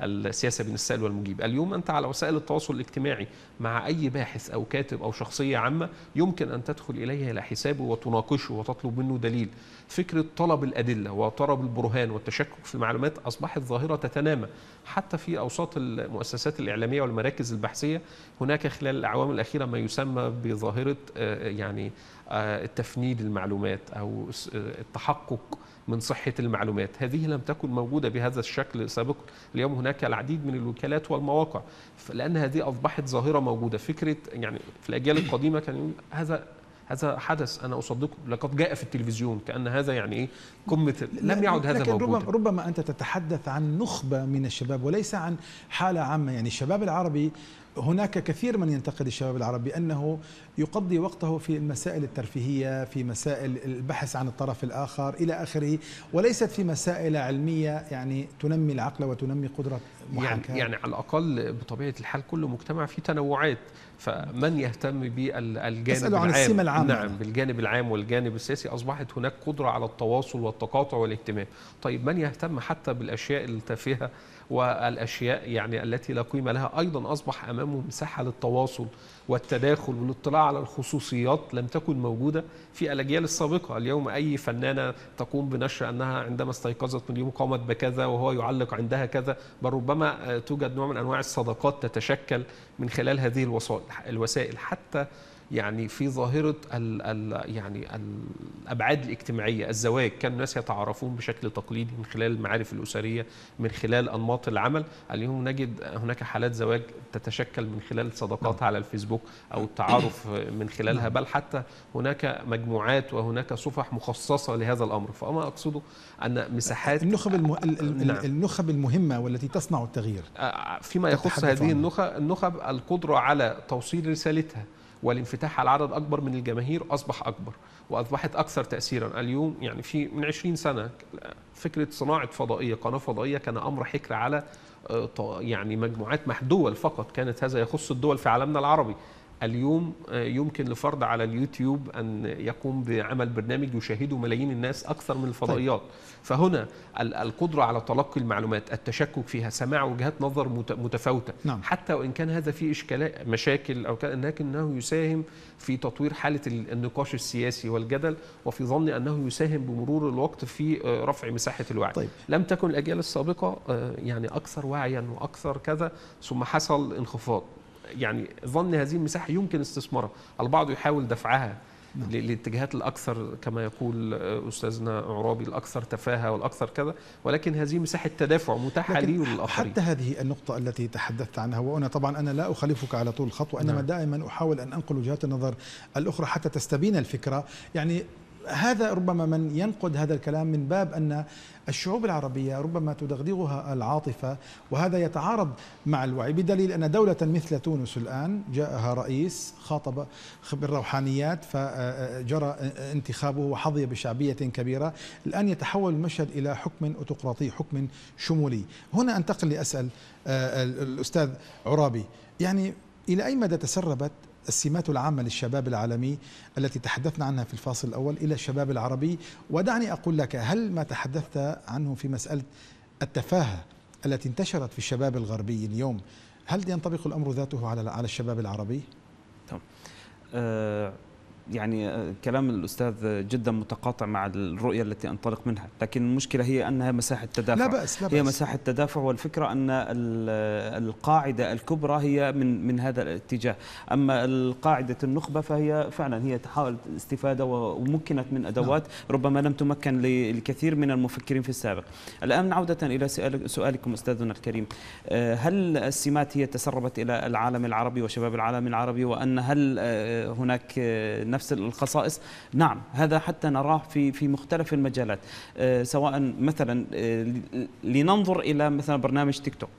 السياسة بين السائل والمجيب. اليوم أنت على وسائل التواصل الاجتماعي مع أي باحث أو كاتب أو شخصية عامة يمكن أن تدخل اليه إلى حسابه وتناقشه وتطلب منه دليل. فكرة طلب الأدلة وطلب البرهان والتشكك في المعلومات أصبحت ظاهرة تتنامى. حتى في أوساط المؤسسات الإعلامية والمراكز البحثية هناك خلال الأعوام الأخيرة ما يسمى بظاهرة آه، يعني آه، تفنيد المعلومات أو آه، التحقق من صحة المعلومات. هذه لم تكن موجودة بهذا الشكل سابقا. اليوم هناك العديد من الوكالات والمواقع. لأن هذه أصبحت ظاهرة موجودة. فكرة يعني في الأجيال القديمة كان يقول هذا هذا حدث أنا أصدقه. لقد جاء في التلفزيون. كأن هذا يعني إيه؟ قمة لم يعد هذا لكن موجودا. ربما, ربما أنت تتحدث عن نخبة من الشباب وليس عن حالة عامة. يعني الشباب العربي هناك كثير من ينتقد الشباب العربي بأنه يقضي وقته في المسائل الترفيهية في مسائل البحث عن الطرف الآخر إلى آخره وليست في مسائل علمية يعني تنمي العقل وتنمي قدرة محاكاة. يعني, يعني على الأقل بطبيعة الحال كل مجتمع فيه تنوعات. فمن يهتم بالجانب العام عن السمة العامة. نعم بالجانب العام والجانب السياسي أصبحت هناك قدرة على التواصل والتقاطع والاهتمام. طيب من يهتم حتى بالأشياء التافهة والأشياء يعني التي لا قيمة لها؟ أيضا أصبح امامه مساحة للتواصل والتداخل والاطلاع على الخصوصيات لم تكن موجودة في الأجيال السابقة، اليوم أي فنانة تقوم بنشر أنها عندما استيقظت من اليوم قامت بكذا وهو يعلق عندها كذا، بل ربما توجد نوع من أنواع الصداقات تتشكل من خلال هذه الوسائل، حتى يعني في ظاهرة ال ال يعني الأبعاد الاجتماعية الزواج. كان الناس يتعارفون بشكل تقليدي من خلال المعارف الأسرية من خلال أنماط العمل. اليوم نجد هناك حالات زواج تتشكل من خلال صداقات نعم. على الفيسبوك أو التعارف من خلالها. نعم. بل حتى هناك مجموعات وهناك صفح مخصصة لهذا الأمر. فما اقصده أن مساحات النخب المه... نعم. النخب المهمة والتي تصنع التغيير. فيما يخص هذه النخب النخب القدرة على توصيل رسالتها. والانفتاح على عدد أكبر من الجماهير أصبح أكبر وأصبحت أكثر تاثيرا. اليوم يعني في من 20 سنة فكرة صناعة فضائية قناة فضائية كان أمر حكر على آه، يعني مجموعات محدوده فقط كانت هذا يخص الدول في عالمنا العربي. اليوم آه، يمكن لفرد على اليوتيوب أن يقوم بعمل برنامج يشاهده ملايين الناس أكثر من الفضائيات طيب. فهنا القدرة على تلقي المعلومات التشكك فيها سماع وجهات نظر متفاوتة نعم. حتى وإن كان هذا فيه اشكالات مشاكل أو كان لكنه يساهم في تطوير حالة النقاش السياسي والجدل وفي ظني أنه يساهم بمرور الوقت في آه، رفع مساحة الوعي طيب. لم تكن الأجيال السابقة آه، يعني أكثر وعيا وأكثر كذا ثم حصل انخفاض يعني ظن هذه المساحة يمكن استثمارها البعض يحاول دفعها نعم. للاتجاهات الأكثر كما يقول أستاذنا عرابي الأكثر تفاهة والأكثر كذا ولكن هذه مساحة تدافع متاحة لي وللاخرين حتى هذه النقطة التي تحدثت عنها وأنا طبعا أنا لا أخالفك على طول الخط وانما نعم. دائما أحاول أن أنقل وجهات النظر الأخرى حتى تستبين الفكرة يعني هذا ربما من ينقد هذا الكلام من باب أن الشعوب العربية ربما تدغدغها العاطفة وهذا يتعارض مع الوعي بدليل أن دولة مثل تونس الآن جاءها رئيس خاطب بالروحانيات فجرى انتخابه وحظي بشعبية كبيرة الآن يتحول المشهد إلى حكم اوتقراطي حكم شمولي. هنا أنتقل لأسأل الأستاذ عرابي يعني إلى أي مدى تسربت السمات العامة للشباب العالمي التي تحدثنا عنها في الفاصل الأول إلى الشباب العربي ودعني أقول لك هل ما تحدثت عنه في مسألة التفاهة التي انتشرت في الشباب الغربي اليوم هل ينطبق الأمر ذاته على الشباب العربي؟ يعني آه، كلام الأستاذ جدا متقاطع مع الرؤية التي أنطلق منها. لكن المشكلة هي أنها مساحة تدافع. لا بأس لا بأس. هي مساحة تدافع والفكرة أن القاعدة الكبرى هي من من هذا الاتجاه. أما القاعدة النخبة فهي فعلا هي تحاول استفادة ومكنت من أدوات نعم. ربما لم تمكن للكثير من المفكرين في السابق. الآن عودة إلى سؤالكم أستاذنا الكريم. آه، هل السمات هي تسربت إلى العالم العربي وشباب العالم العربي؟ وأن هل آه، هناك نفس الخصائص. نعم هذا حتى نراه في في مختلف المجالات. آه، سواء مثلا آه، لننظر إلى مثلا برنامج تيك توك.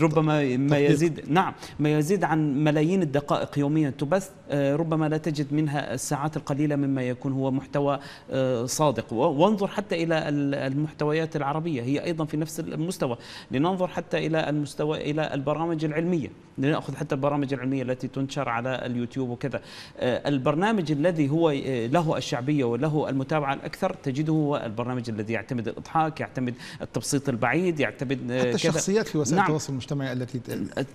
ربما ما يزيد نعم ما يزيد عن ملايين الدقائق يوميا تبث. آه، ربما لا تجد منها الساعات القليلة مما يكون هو محتوى آه، صادق. وانظر حتى إلى المحتويات العربية هي أيضا في نفس المستوى. لننظر حتى إلى المستوى إلى البرامج العلمية. لنأخذ حتى البرامج العلمية التي تنشر على اليوتيوب وكذا. آه، البرنامج الذي هو له الشعبية وله المتابعة الأكثر تجده هو البرنامج الذي يعتمد الإضحاك يعتمد التبسيط البعيد يعتمد حتى كذا. الشخصيات في وسائل نعم. التواصل الاجتماعي التي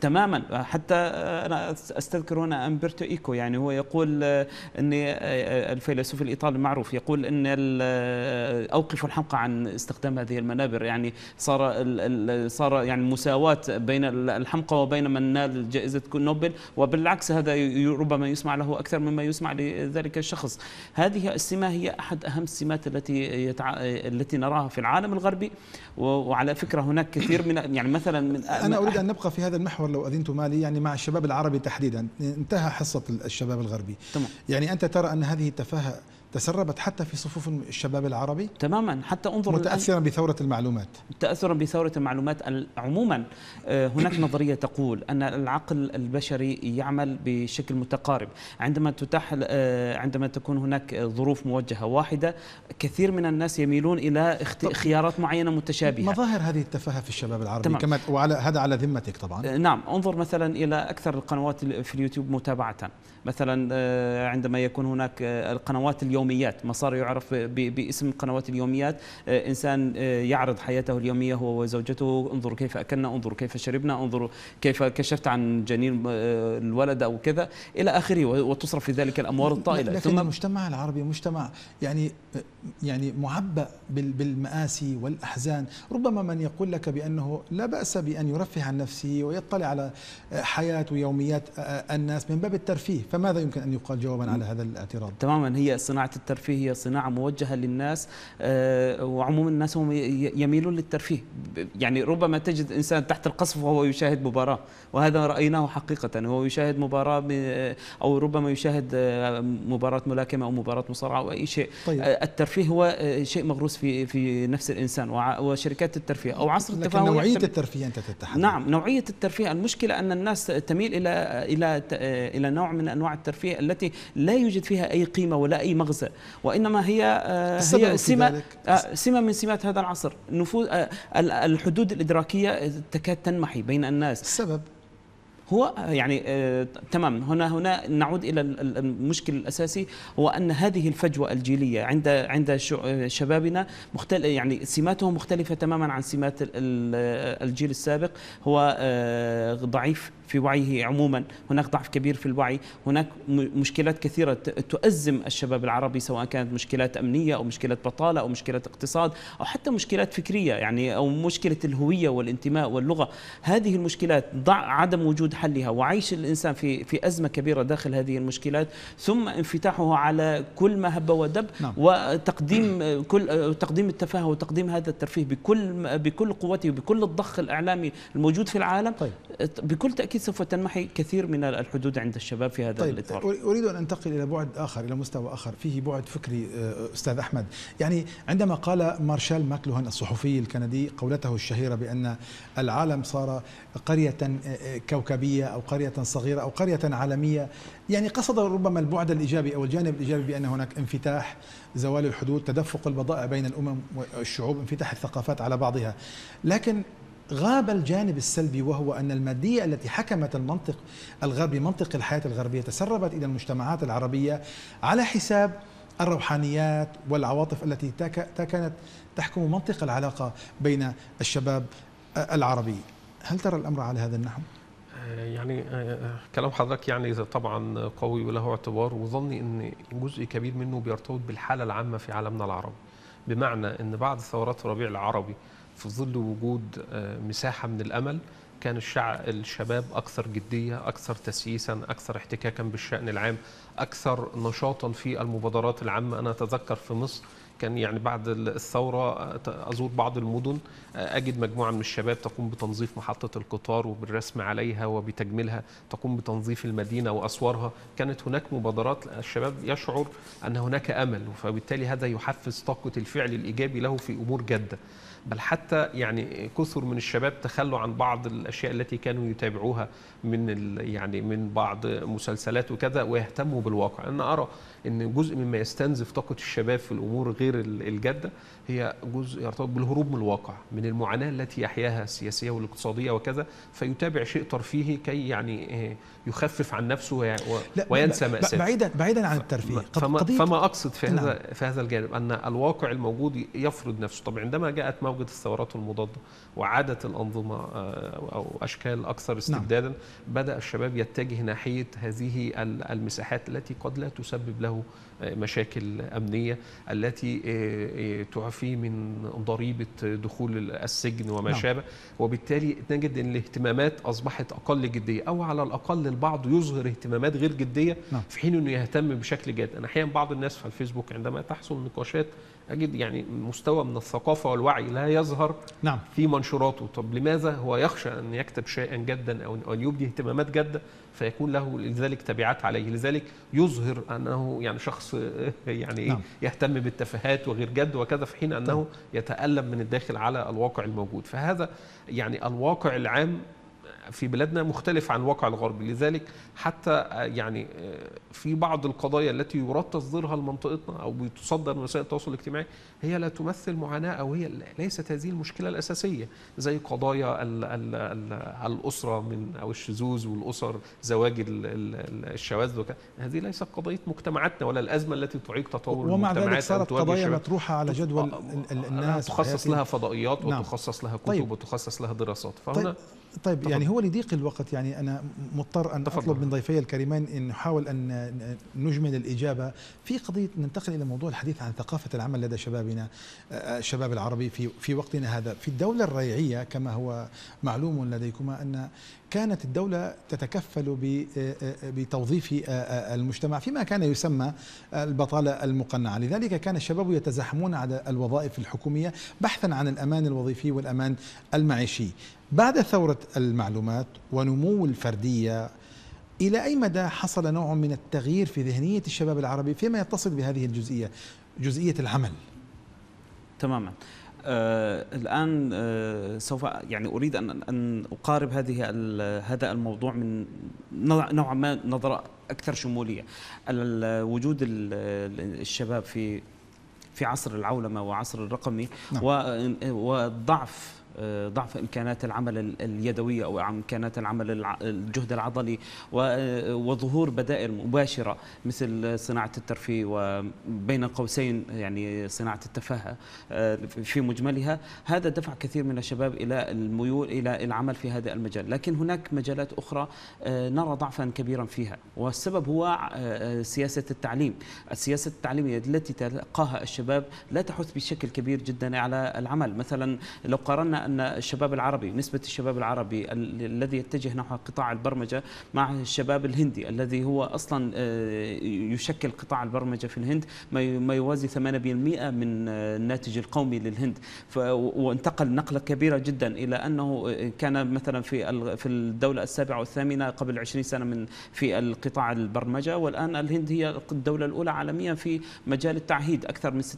تماما. حتى أنا أستذكر هنا أمبرتو إيكو يعني هو يقول ان الفيلسوف الإيطالي المعروف يقول إن اوقفوا الحمقى عن استخدام هذه المنابر. يعني صار صار يعني مساواة بين الحمقى وبين من نال جائزة نوبل وبالعكس هذا ربما يسمع له أكثر مما يسمع لذلك الشخص. هذه السمة هي أحد أهم السمات التي يتع... التي نراها في العالم الغربي وعلى فكرة هناك كثير من يعني مثلا من أنا أريد أن نبقى في هذا المحور لو اذنتم لي يعني مع الشباب العربي تحديدا انتهى حصة الشباب الغربي تمام. يعني أنت ترى أن هذه التفاهة تسربت حتى في صفوف الشباب العربي؟ تماما. حتى انظر متاثرا بثورة المعلومات. تاثرا بثورة المعلومات. عموما آه، هناك نظرية تقول أن العقل البشري يعمل بشكل متقارب. عندما تتاح آه، عندما تكون هناك ظروف موجهة واحدة كثير من الناس يميلون إلى خيارات معينة متشابهة. مظاهر هذه التفاهة في الشباب العربي تمام. كما وعلى هذا على ذمتك طبعا. آه، نعم. انظر مثلا إلى أكثر القنوات في اليوتيوب متابعة. مثلا عندما يكون هناك القنوات اليوم اليوميات ما صار يعرف باسم قنوات اليوميات إنسان يعرض حياته اليومية هو وزوجته انظروا كيف أكلنا انظروا كيف شربنا انظروا كيف كشفت عن جنين الولد أو كذا إلى آخره وتصرف في ذلك الأموال الطائلة. لكن ثم المجتمع العربي مجتمع يعني يعني معبأ بالمآسي والأحزان. ربما من يقول لك بأنه لا بأس بأن يرفه عن نفسه ويطلع على حياة ويوميات الناس من باب الترفيه. فماذا يمكن أن يقال جوابا على هذا الاعتراض؟ تماما هي صناعة الترفيه هي صناعة موجهة للناس آه، وعموم الناس هم يميلون للترفيه. يعني ربما تجد إنسان تحت القصف وهو يشاهد مباراة. وهذا رأيناه حقيقة. هو يشاهد مباراة أو ربما يشاهد آه، مباراة ملاكمة أو مباراة مصارعة أو أي شيء. طيب. آه، الترفيه هو شيء مغروس في في نفس الإنسان وشركات الترفيه أو عصر التفاهم. نوعية الترفيه أنت تتحدث. نعم نوعية الترفيه. المشكلة أن الناس تميل إلى إلى إلى نوع من أنواع الترفيه التي لا يوجد فيها أي قيمة ولا أي مغزى وإنما هي هي سمة سمة من سمات هذا العصر. نفوذ الحدود الإدراكية تكاد تنمحي بين الناس. السبب؟ هو يعني آه تمام. هنا هنا نعود إلى المشكل الأساسي هو أن هذه الفجوة الجيلية عند عند شبابنا مختل يعني سماتهم مختلفة تماما عن سمات الجيل السابق. هو آه ضعيف في وعيه عموما. هناك ضعف كبير في الوعي. هناك مشكلات كثيرة تؤزم الشباب العربي سواء كانت مشكلات أمنية أو مشكلة بطالة أو مشكلة اقتصاد أو حتى مشكلات فكرية يعني أو مشكلة الهوية والانتماء واللغة. هذه المشكلات ضع عدم وجود حلها. وعيش الإنسان في في أزمة كبيرة داخل هذه المشكلات. ثم انفتاحه على كل ما هب ودب نعم. وتقديم كل تقديم التفاهة وتقديم هذا الترفيه بكل بكل قوته وبكل الضخ الإعلامي الموجود في العالم. طيب. بكل تأكيد أكيد سوف تنمحي كثير من الحدود عند الشباب في هذا طيب الإطار. أريد أن أنتقل إلى بعد آخر إلى مستوى آخر فيه بعد فكري آه، أستاذ أحمد. يعني عندما قال مارشال ماكلوهان الصحفي الكندي قولته الشهيرة بأن العالم صار قرية آه، آه، كوكبية أو قرية صغيرة أو قرية عالمية يعني قصد ربما البعد الإيجابي أو الجانب الإيجابي بأن هناك انفتاح زوال الحدود تدفق البضائع بين الأمم والشعوب انفتاح الثقافات على بعضها. لكن غاب الجانب السلبي وهو أن المادية التي حكمت المنطق الغربي منطق الحياة الغربية تسربت إلى المجتمعات العربية على حساب الروحانيات والعواطف التي كانت تحكم منطق العلاقة بين الشباب العربي هل ترى الأمر على هذا النحو؟ يعني كلام حضرتك يعني طبعا قوي وله اعتبار وظني إن جزء كبير منه بيرتبط بالحالة العامة في عالمنا العربي بمعنى إن بعد ثورات الربيع العربي في ظل وجود آه، مساحة من الأمل كان الشعب الشباب أكثر جدية أكثر تسييسا أكثر احتكاكا بالشأن العام أكثر نشاطا في المبادرات العامة. أنا أتذكر في مصر كان يعني بعد الثورة أزور بعض المدن أجد مجموعة من الشباب تقوم بتنظيف محطة القطار وبالرسم عليها وبتجميلها تقوم بتنظيف المدينة وأسوارها. كانت هناك مبادرات الشباب يشعر أن هناك أمل فبالتالي هذا يحفز طاقة الفعل الإيجابي له في أمور جادة. بل حتى يعني كثر من الشباب تخلوا عن بعض الأشياء التي كانوا يتابعوها من يعني من بعض مسلسلات وكذا ويهتموا بالواقع. أنا أرى إن جزء مما يستنزف طاقة الشباب في الأمور غير الجادة هي جزء يرتبط بالهروب من الواقع من المعاناة التي يحياها السياسية والاقتصادية وكذا فيتابع شيء ترفيهي كي يعني آه، يخفف عن نفسه وينسى مأساته بعيدا بعيدا عن الترفيه. فما, فما أقصد في هذا نعم. في هذا الجانب أن الواقع الموجود يفرض نفسه. طب عندما جاءت موجه الثورات المضادة وعادت الأنظمة آه، أو أشكال أكثر نعم. استبدادا نعم. بدأ الشباب يتجه ناحية هذه المساحات التي قد لا تسبب له مشاكل أمنية التي آه، آه، تعفي من ضريبة دخول السجن وما نعم. شابه وبالتالي نجد أن الاهتمامات أصبحت أقل جدية أو على الأقل البعض يظهر اهتمامات غير جدية نعم. في حين أنه يهتم بشكل جاد أنا أحيانا بعض الناس في الفيسبوك عندما تحصل نقاشات أجد يعني مستوى من الثقافة والوعي لا يظهر نعم. في منشوراته طب لماذا هو يخشى أن يكتب شيئا جدا أو أن يبدي اهتمامات جادة فيكون له لذلك تبعات عليه لذلك يظهر أنه يعني شخص يعني نعم. يهتم بالتفاهات وغير جد وكذا في حين أنه طيب. يتألم من الداخل على الواقع الموجود فهذا يعني الواقع العام في بلادنا مختلف عن الواقع الغربي لذلك حتى يعني في بعض القضايا التي يراد تصديرها لمنطقتنا أو بتصدر من وسائل التواصل الاجتماعي هي لا تمثل معاناة أو هي ليست هذه المشكلة الأساسية زي قضايا ال ال ال الأسرة من أو الشذوذ والأسر زواج الشواذ هذه ليست قضية مجتمعاتنا ولا الأزمة التي تعيق تطور ومع ذلك صارت قضايا مطروحة على جدول الناس تخصص لها فضائيات نعم. وتخصص لها كتب طيب. وتخصص لها دراسات فهنا طيب. طيب طبعا. يعني هو لضيق الوقت يعني أنا مضطر أن تفضل. أطلب من ضيفي الكريمين أن نحاول أن نجمل الإجابة في قضية ننتقل إلى موضوع الحديث عن ثقافة العمل لدى شبابنا الشباب العربي في في وقتنا هذا في الدولة الريعية كما هو معلوم لديكما أن كانت الدولة تتكفل بتوظيف المجتمع فيما كان يسمى البطالة المقنعة. لذلك كان الشباب يتزاحمون على الوظائف الحكومية بحثا عن الأمان الوظيفي والأمان المعيشي. بعد ثورة المعلومات ونمو الفردية إلى أي مدى حصل نوع من التغيير في ذهنية الشباب العربي فيما يتصل بهذه الجزئية جزئية العمل؟ تماما. آه الآن آه سوف يعني أريد أن أن أقارب هذه هذا الموضوع من نوعا ما نظرة أكثر شمولية وجود الشباب في في عصر العولمة وعصر الرقمي نعم. وضعف آه، ضعف إمكانات العمل اليدوية أو إمكانات العمل الجهد العضلي آه، وظهور بدائل مباشرة مثل صناعة الترفيه وبين قوسين يعني صناعة التفاهة آه، في مجملها. هذا دفع كثير من الشباب إلى الميول إلى العمل في هذا المجال. لكن هناك مجالات أخرى نرى ضعفا كبيرا فيها. والسبب هو سياسة التعليم. السياسة التعليميه التي تلقاها الشباب لا تحث بشكل كبير جدا على العمل. مثلا لو قارنا أن الشباب العربي نسبة الشباب العربي الذي يتجه نحو قطاع البرمجة مع الشباب الهندي الذي هو أصلا آه، يشكل قطاع البرمجة في الهند ما يوازي 8% من الناتج القومي للهند. وانتقل نقلة كبيرة جدا إلى أنه كان مثلا في في الدولة السابعة والثامنة قبل 20 سنة من في القطاع البرمجة والآن الهند هي الدولة الأولى عالميا في مجال التعهيد أكثر من 60%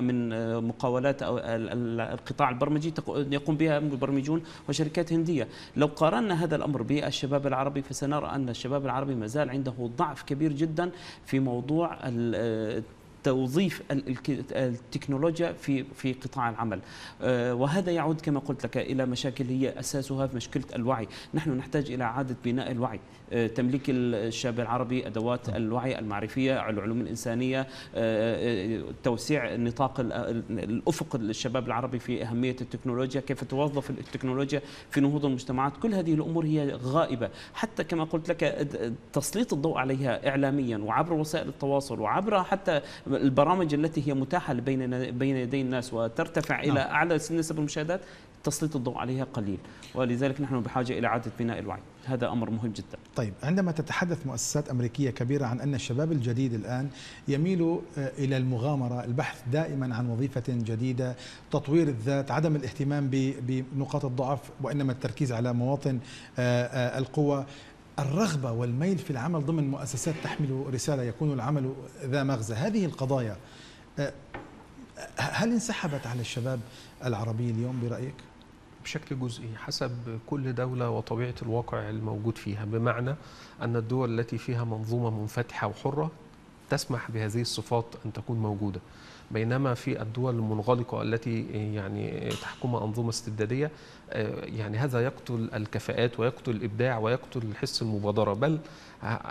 من مقاولات القطاع البرمجي يقوم بها مبرمجون وشركات هندية. لو قارنا هذا الأمر بالشباب العربي فسنرى أن الشباب العربي ما زال عنده ضعف كبير جدا في موضوع توظيف التكنولوجيا في في قطاع العمل. آه، وهذا يعود كما قلت لك إلى مشاكل هي أساسها في مشكلة الوعي. نحن نحتاج إلى اعاده بناء الوعي. آه، تمليك الشاب العربي أدوات الوعي المعرفية العلوم الإنسانية آه، توسيع نطاق الأفق للشباب العربي في أهمية التكنولوجيا كيف توظف التكنولوجيا في نهوض المجتمعات. كل هذه الأمور هي غائبة. حتى كما قلت لك تسليط الضوء عليها اعلاميا وعبر وسائل التواصل وعبر حتى البرامج التي هي متاحة بين بين يدي الناس وترتفع إلى نعم. أعلى نسب المشاهدات تسليط الضوء عليها قليل. ولذلك نحن بحاجة إلى إعادة بناء الوعي. هذا أمر مهم جدا. طيب عندما تتحدث مؤسسات أمريكية كبيرة عن أن الشباب الجديد الآن يميل آه، إلى المغامرة البحث دائما عن وظيفة جديدة تطوير الذات عدم الاهتمام بنقاط الضعف وإنما التركيز على مواطن آه، آه، القوة. الرغبة والميل في العمل ضمن مؤسسات تحمل رسالة يكون العمل ذا مغزى هذه القضايا أه، هل انسحبت على الشباب العربي اليوم برأيك؟ بشكل جزئي حسب كل دولة وطبيعة الواقع الموجود فيها بمعنى أن الدول التي فيها منظومة منفتحة وحرة تسمح بهذه الصفات أن تكون موجودة بينما في الدول المنغلقة التي يعني تحكمها أنظمة استبدادية آه، يعني هذا يقتل الكفاءات ويقتل الإبداع ويقتل حس المبادرة. بل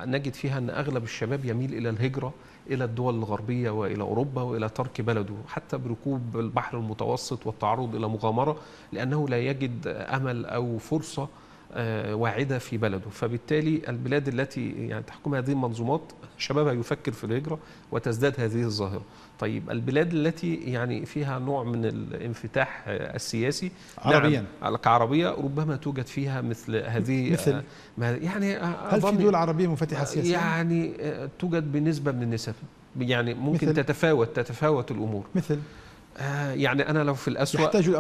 نجد فيها أن أغلب الشباب يميل إلى الهجرة إلى الدول الغربية وإلى أوروبا وإلى ترك بلده حتى بركوب البحر المتوسط والتعرض إلى مغامرة لأنه لا يجد أمل أو فرصة آه، واعدة في بلده. فبالتالي البلاد التي يعني تحكم هذه المنظومات شبابها يفكر في الهجرة وتزداد هذه الظاهرة. طيب البلاد التي يعني فيها نوع من الانفتاح السياسي؟ عربيا. نعم كعربية ربما توجد فيها مثل هذه مثل؟ يعني هل في دول عربية منفتحة سياسيا؟ يعني توجد بنسبة من النسب. يعني ممكن مثل؟ تتفاوت تتفاوت الأمور. مثل؟ آه يعني أنا لو في الأمر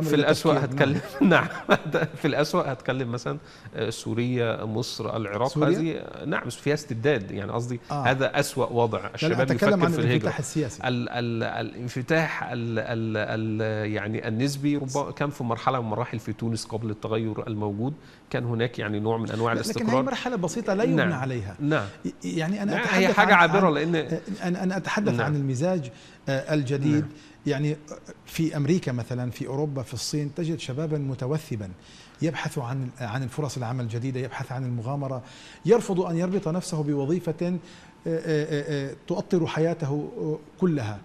في تفكير، هتكلم نعم. في الأسوأ هتكلم مثلا آه، سوريا مصر العراق. سوريا؟ هذه نعم فيها استبداد يعني قصدي آه. هذا أسوأ وضع الشباب يفكر عن في الهجرة. الانفتاح السياسي. ال ال الانفتاح ال ال ال يعني النسبي ربما كان في مرحلة من المراحل في تونس قبل التغير الموجود. كان هناك يعني نوع من أنواع لكن هي الاستقرار. مرحلة بسيطة لا يبنى نعم. عليها. نعم. يعني أنا نعم، أتحدث هي حاجة عابرة لأن أنا أتحدث نعم. عن المزاج آه، الجديد. نعم. يعني في أمريكا مثلا في أوروبا في الصين تجد شبابا متوثبا يبحث عن عن الفرص العمل الجديدة يبحث عن المغامرة يرفض أن يربط نفسه بوظيفة آه، تؤطر حياته كلها.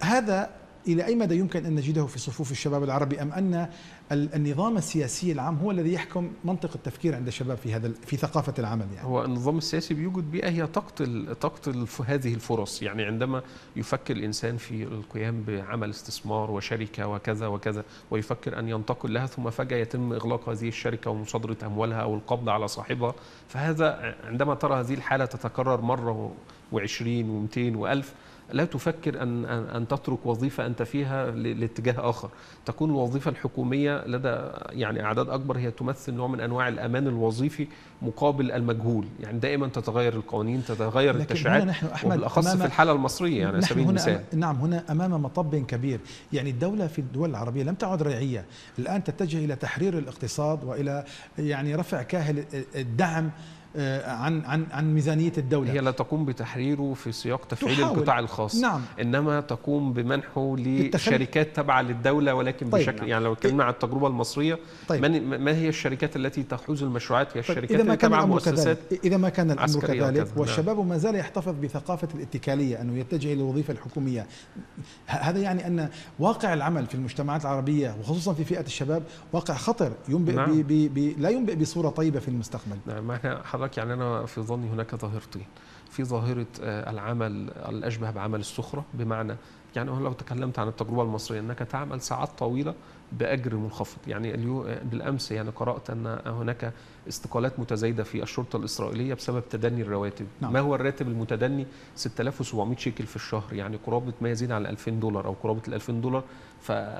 هذا إلى أي مدى يمكن أن نجده في صفوف الشباب العربي أم أن ال- النظام السياسي العام هو الذي يحكم منطق التفكير عند الشباب في هذا في ثقافة العمل يعني؟ هو النظام السياسي بيوجد بيئة هي تقتل تقتل هذه الفرص. يعني عندما يفكر الإنسان في القيام بعمل استثمار وشركة وكذا وكذا ويفكر أن ينتقل لها ثم فجأة يتم إغلاق هذه الشركة ومصادرة أموالها أو القبض على صاحبها. فهذا عندما ترى هذه الحالة تتكرر مرة وعشرين ومئتين وألف لا تفكر أن أن تترك وظيفة أنت فيها لاتجاه آخر. تكون الوظيفة الحكومية لدى يعني أعداد أكبر هي تمثل نوع من أنواع الأمان الوظيفي مقابل المجهول. يعني دائما تتغير القوانين تتغير التشريعات نحن أحمد وبالأخص أمام- في الحالة المصرية يعني نحن سبيل هنا المثال. نعم هنا أمام مطب كبير، يعني الدولة في الدول العربية لم تعد ريعيه، الآن تتجه إلى تحرير الاقتصاد وإلى يعني رفع كاهل الدعم عن عن عن ميزانية الدولة. هي لا تقوم بتحريره في سياق تفعيل تحاول. القطاع الخاص نعم إنما تقوم بمنحه لشركات تابعه للدولة ولكن طيب. بشكل يعني لو اتكلمنا عن التجربة المصرية طيب من ما هي الشركات التي تحوز المشروعات هي طيب الشركات اللي كان تابعه مؤسسات كذلك إذا ما كان الأمر كذلك وكذا، والشباب ما زال يحتفظ بثقافة الاتكالية أنه يتجه إلى الوظيفه الحكومية هذا يعني أن واقع العمل في المجتمعات العربية وخصوصا في فئة الشباب واقع خطر ينبئ نعم. ب ب ب لا ينبئ بصورة طيبة في المستقبل نعم إحنا حضرتك يعني أنا في ظني هناك ظاهرتين في ظاهرة آه، العمل الأشبه بعمل السخرة بمعنى يعني لو تكلمت عن التجربة المصرية إنك تعمل ساعات طويلة بأجر منخفض يعني بالأمس يعني قرأت أن هناك استقالات متزايدة في الشرطة الإسرائيلية بسبب تدني الرواتب نعم. ما هو الراتب المتدني 6700 شيكل في الشهر يعني قرابة ما يزيد على 2000 دولار أو قرابة ال 2000 دولار.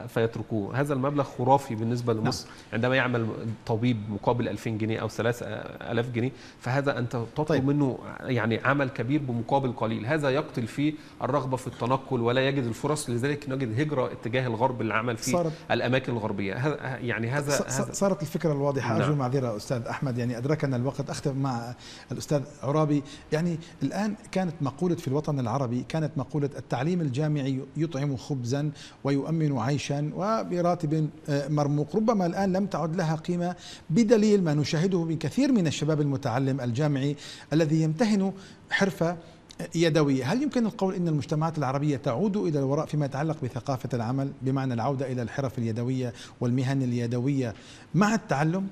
فيتركوه. هذا المبلغ خرافي بالنسبة لمصر. عندما يعمل طبيب مقابل 2000 جنيه أو 3000 جنيه فهذا أنت تطلب طيب. منه يعني عمل كبير بمقابل قليل. هذا يقتل فيه الرغبة في التنقل ولا يجد الفرص. لذلك نجد هجرة اتجاه الغرب للعمل في صارت الأماكن الغربية. هذا يعني هذا, هذا صارت الفكرة الواضحة. أرجو نعم. معذرة أستاذ أحمد. يعني أدركنا الوقت أختم مع الأستاذ عرابي. يعني الآن كانت مقولة في الوطن العربي كانت مقولة التعليم الجامعي يطعم خبزا ويؤمن عيشا وبراتب آه، مرموق. ربما الآن لم تعد لها قيمة بدليل ما نشاهده من كثير من الشباب المتعلم الجامعي الذي يمتهن حرفة يدوية. هل يمكن القول أن المجتمعات العربية تعود إلى الوراء فيما يتعلق بثقافة العمل بمعنى العودة إلى الحرف اليدوية والمهن اليدوية مع التعلم؟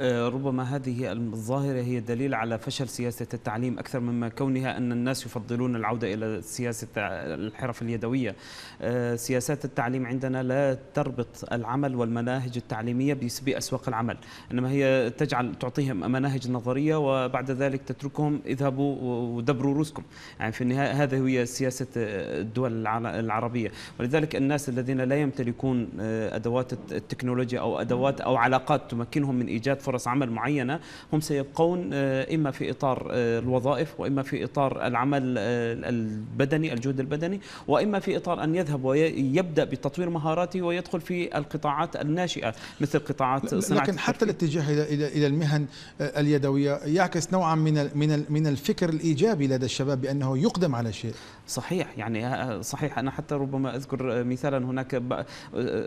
ربما هذه الظاهرة هي دليل على فشل سياسة التعليم أكثر مما كونها أن الناس يفضلون العودة إلى سياسة الحرف اليدوية. آه، سياسات التعليم عندنا لا تربط العمل والمناهج التعليمية بأسواق العمل إنما هي تجعل تعطيهم مناهج نظرية وبعد ذلك تتركهم اذهبوا ودبروا رؤوسكم يعني في النهاية هذا هي سياسة آه، الدول الع- العربية. ولذلك الناس الذين لا يمتلكون آه، أدوات التكنولوجيا أو أدوات أو علاقات تمكنهم من إيجاد فرص عمل معينة هم سيبقون آه، إما في إطار آه، الوظائف وإما في إطار العمل آه، البدني الجهد البدني وإما في إطار أن يذهب ويبدأ بتطوير مهاراته ويدخل في القطاعات الناشئة مثل قطاعات صناعة لكن حتى. الاتجاه إلى إلى المهن اليدوية يعكس نوعا من من من الفكر الإيجابي لدى الشباب بأنه يقدم على شيء صحيح يعني صحيح أنا حتى ربما أذكر مثالا هناك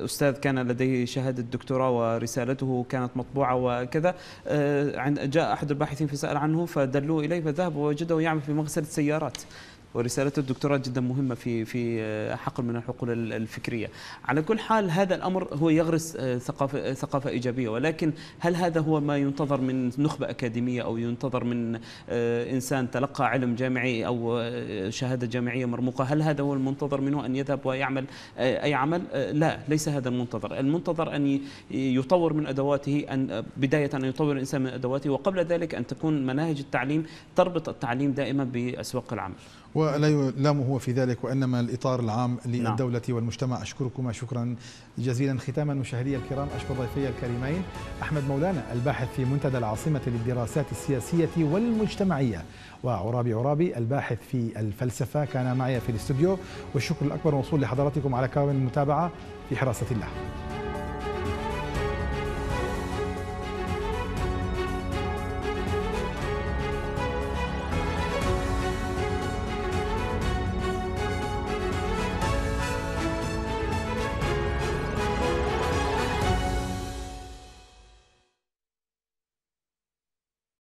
أستاذ كان لديه شهادة دكتوراه ورسالته كانت مطبوعة وكذا آه، جاء أحد الباحثين فسال عنه فدلوه إليه فذهب ووجده يعمل في مغسلة سيارات. ورسالة الدكتوراه جدا مهمة في في آه، حقل من الحقول ال- الفكرية. على كل حال هذا الأمر هو يغرس آه، ثقافة ثقافة إيجابية ولكن هل هذا هو ما ينتظر من نخبة أكاديمية أو ينتظر من آه، إنسان تلقى علم جامعي أو شهادة جامعية مرموقة هل هذا هو المنتظر منه أن يذهب ويعمل أي عمل؟ لا ليس هذا المنتظر المنتظر أن يطور من أدواته أن بداية أن يطور الإنسان من أدواته وقبل ذلك أن تكون مناهج التعليم تربط التعليم دائما بأسواق العمل. ولا يلام هو في ذلك وإنما الإطار العام للدولة نعم. والمجتمع. أشكركما شكرا جزيلا. ختاما مشاهدي الكرام أشكر ضيفي الكريمين أحمد مولانا الباحث في منتدى العاصمة للدراسات السياسية والمجتمعية وعرابي عرابي الباحث في الفلسفة كان معي في الاستوديو والشكر الأكبر موصول لحضراتكم على كرم المتابعة في حراسة الله.